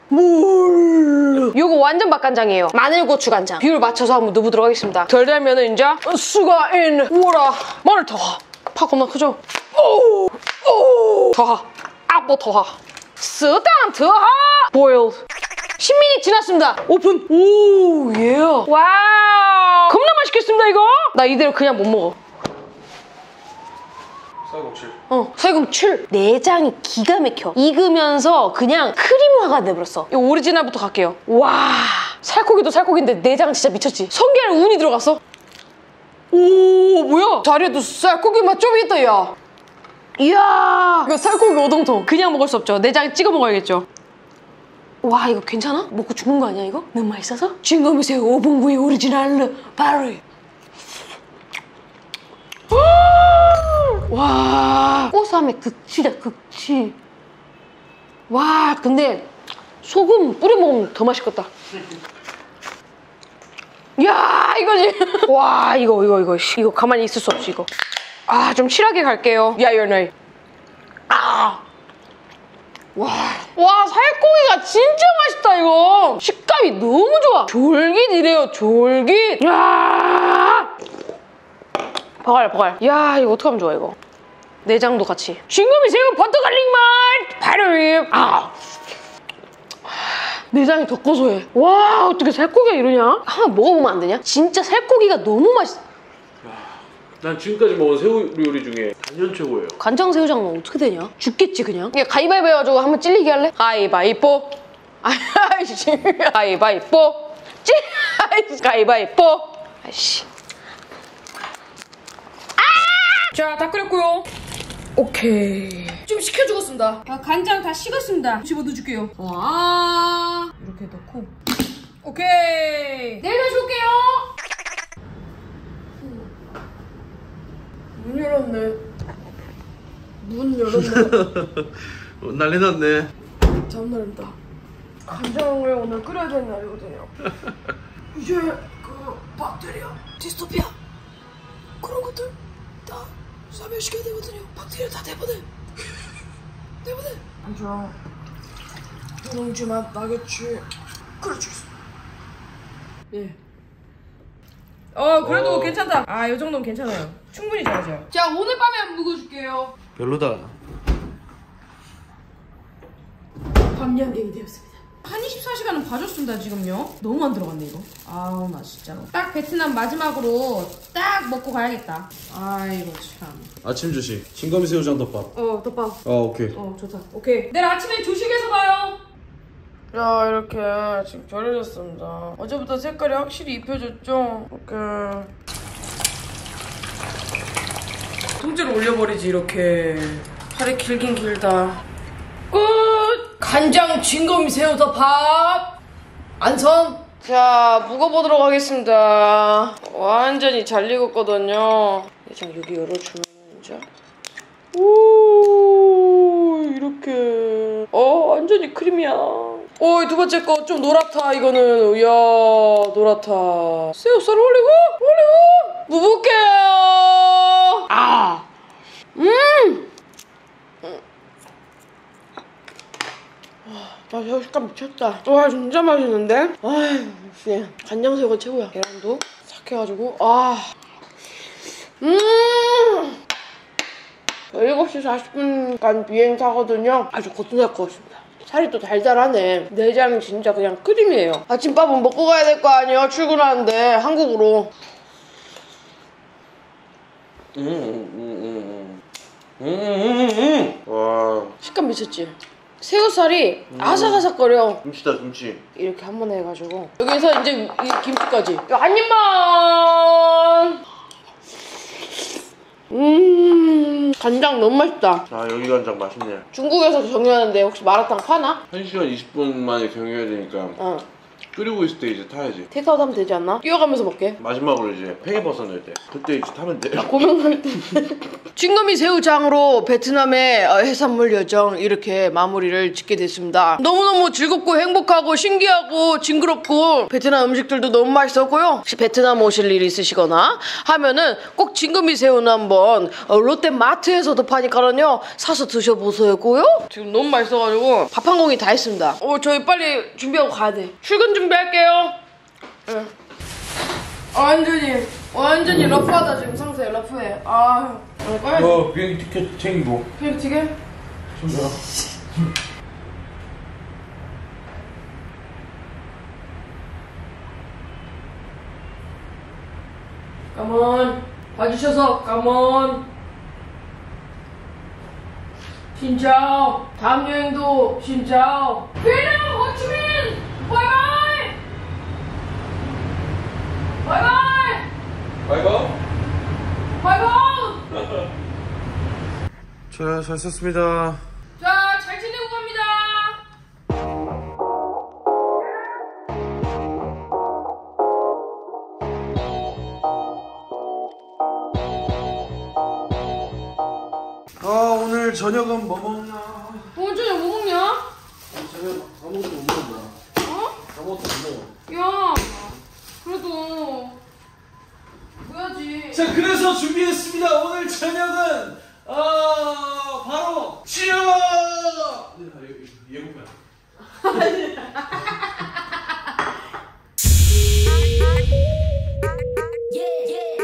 물. 요거 완전 맛간장이에요. 마늘 고추 간장. 비율 맞춰서 한번 넣어보도록 하겠습니다. 덜 달면은 이제 수가 인 워라. 마늘 더하. 파 겁나 크죠? 오오 더하. 아버 더하. 쓰당 더하. 보일 10미니 지났습니다. 오픈. 오, 예. 와우. 겁나 맛있겠습니다, 이거. 나 이대로 그냥 못 먹어. 쌀국칠. 어, 7. 내장이 기가 막혀. 익으면서 그냥 크림화가 돼버렸어. 이 오리지널부터 갈게요. 와. 살코기도 살코기인데 내장 진짜 미쳤지. 성게알 운이 들어갔어. 오, 뭐야. 자리에도 살코기 맛 좀 있다, 야. 이야. 이거 살코기 오동통. 그냥 먹을 수 없죠. 내장 찍어 먹어야겠죠. 와 이거 괜찮아? 먹고 죽는 거 아니야 이거? 너무 맛있어서? 징거미새우 오봉구이 오리지널 바로 와 고소함의 극치다 극치. 와 근데 소금 뿌려 먹으면 더 맛있겠다. 야 이거지. 와 이거 이거 이거 씨, 이거 가만히 있을 수 없지 이거. 아좀 실하게 갈게요. 야 연아이 아! 와, 와 살코기가 진짜 맛있다 이거. 식감이 너무 좋아. 졸깃이래요 졸깃. 야! 버갈 버갈. 야 이거 어떡하면 좋아 이거. 내장도 같이. 징거미새우 버터 garlic 맛 바로 아! 내장이 더 고소해. 와 어떻게 살코기가 이러냐? 한번 먹어보면 안 되냐? 진짜 살코기가 너무 맛있어 난 지금까지 먹은 새우 요리 중에 단연 최고예요. 간장 새우장은 어떻게 되냐? 죽겠지 그냥. 야 가위바위보 해가지고 한번 찔리게 할래? 가위바위보. 아이씨. 가위바위보. 찔. 아이씨. 가위바위보. 아이씨. 아! 자, 다 끓였고요. 오케이. 좀 식혀주겠습니다. 아, 간장 다 식었습니다. 집어 넣어줄게요. 와. 이렇게 넣고. 오케이. 내일 다시 올게요. 문 열었네. 문 열었네. 난리 났네. 다음날입니다. 간장을 오늘 끓여야 되는 날이거든요. 이제 그 박테리아, 디스토피아 그런 것들 다 사멸시켜야 되거든요. 박테리아 다 대보내. 좋아. 농지만 나겠지. 그렇지. 예. 어 그래도 괜찮다. 아이 정도면 괜찮아요. 충분히 잘하죠. 자 오늘 밤에 한번 묵어줄게요. 별로다. 밤 양갱이 되었습니다. 한 24시간은 봐줬습니다 지금요. 너무 안 들어갔네 이거. 아우 나 진짜로. 딱 베트남 마지막으로 딱 먹고 가야겠다. 아이고 참. 아침 주식. 진검이 새우장 덮밥. 어 덮밥. 아 오케이. 어 좋다. 오케이. 내일 아침에 조식에서 봐요. 야 이렇게 지금 절여졌습니다. 어제부터 색깔이 확실히 입혀졌죠. 오케이. 통째로 올려버리지 이렇게. 팔이 길긴 길다. 끝. 간장 진검이 새우덮밥. 안선. 자 묵어보도록 하겠습니다. 완전히 잘 익었거든요. 일단 여기 열어주면 이제. 오 이렇게 어 완전히 크림이야 어두 번째 거 좀 노랗다 이거는 이야 노랗다 새우살 올리고 올리고 무볼게요 아음 와, 새우 식감 미쳤다. 와, 진짜 맛있는데? 아유, 역시 간장새우가 최고야. 계란도 싹 해가지고, 아. 음! 7시 40분간 비행 타거든요. 아주 같습니다. 살이 또 달달하네. 내장이 진짜 그냥 크림이에요. 아침밥은 먹고 가야 될 거 아니에요? 출근하는데 한국으로. 음, 음, 음, 음, 음, 음. 와, 식감 미쳤지? 새우살이 아삭아삭거려. 김치다 김치. 이렇게 한 번에 해가지고 여기서 이제 이 김치까지 한 입만 음 간장 너무 맛있다 아 여기 간장 맛있네. 중국에서 경유하는데 혹시 마라탕 파나? 1시간 20분 만에 경유해야 되니까 어 끓이고 있을 때 이제 타야지. 테이크아웃 하면 되지 않나? 뛰어가면서 먹게. 마지막으로 이제 팽이 버섯 넣을 때 그때 이제 타면 돼. 고명할 때. 징거미 새우장으로 베트남의 어, 해산물 여정 이렇게 마무리를 짓게 됐습니다. 너무너무 즐겁고 행복하고 신기하고 징그럽고 베트남 음식들도 너무 맛있었고요. 혹시 베트남 오실 일 있으시거나 하면은 꼭 징거미 새우는 한번 어, 롯데마트에서도 파니까는요 사서 드셔보세요고요. 지금 너무 맛있어가지고 밥 한 공기 다 했습니다. 어 저희 빨리 준비하고 가야 돼. 출근 준비 할게요. 응. 완전히 완전히 러프하다 지금 상태 러프해. 아 오늘 꺼야지 어. 비행기 티켓 챙기고. 그냥 튀게 Cảm ơn 봐주셔서 cảm ơn xin chào 다음 여행도 xin chào 베트남 호치민 bye bye bye bye bye bye. Bye bye 자, 잘 썼습니다. 자, 잘 지내고 갑니다. 아, 오늘 저녁은 뭐 먹나? 오늘 저녁 뭐 먹냐? 저녁 아무것도 못 먹는다. 어? 아무것도 못 먹어. 야, 그래도 뭐야지. 자 그래서 준비했습니다. 오늘 저녁은 어, 바로 치어. 네, 아, 예고편. 네. yeah, yeah.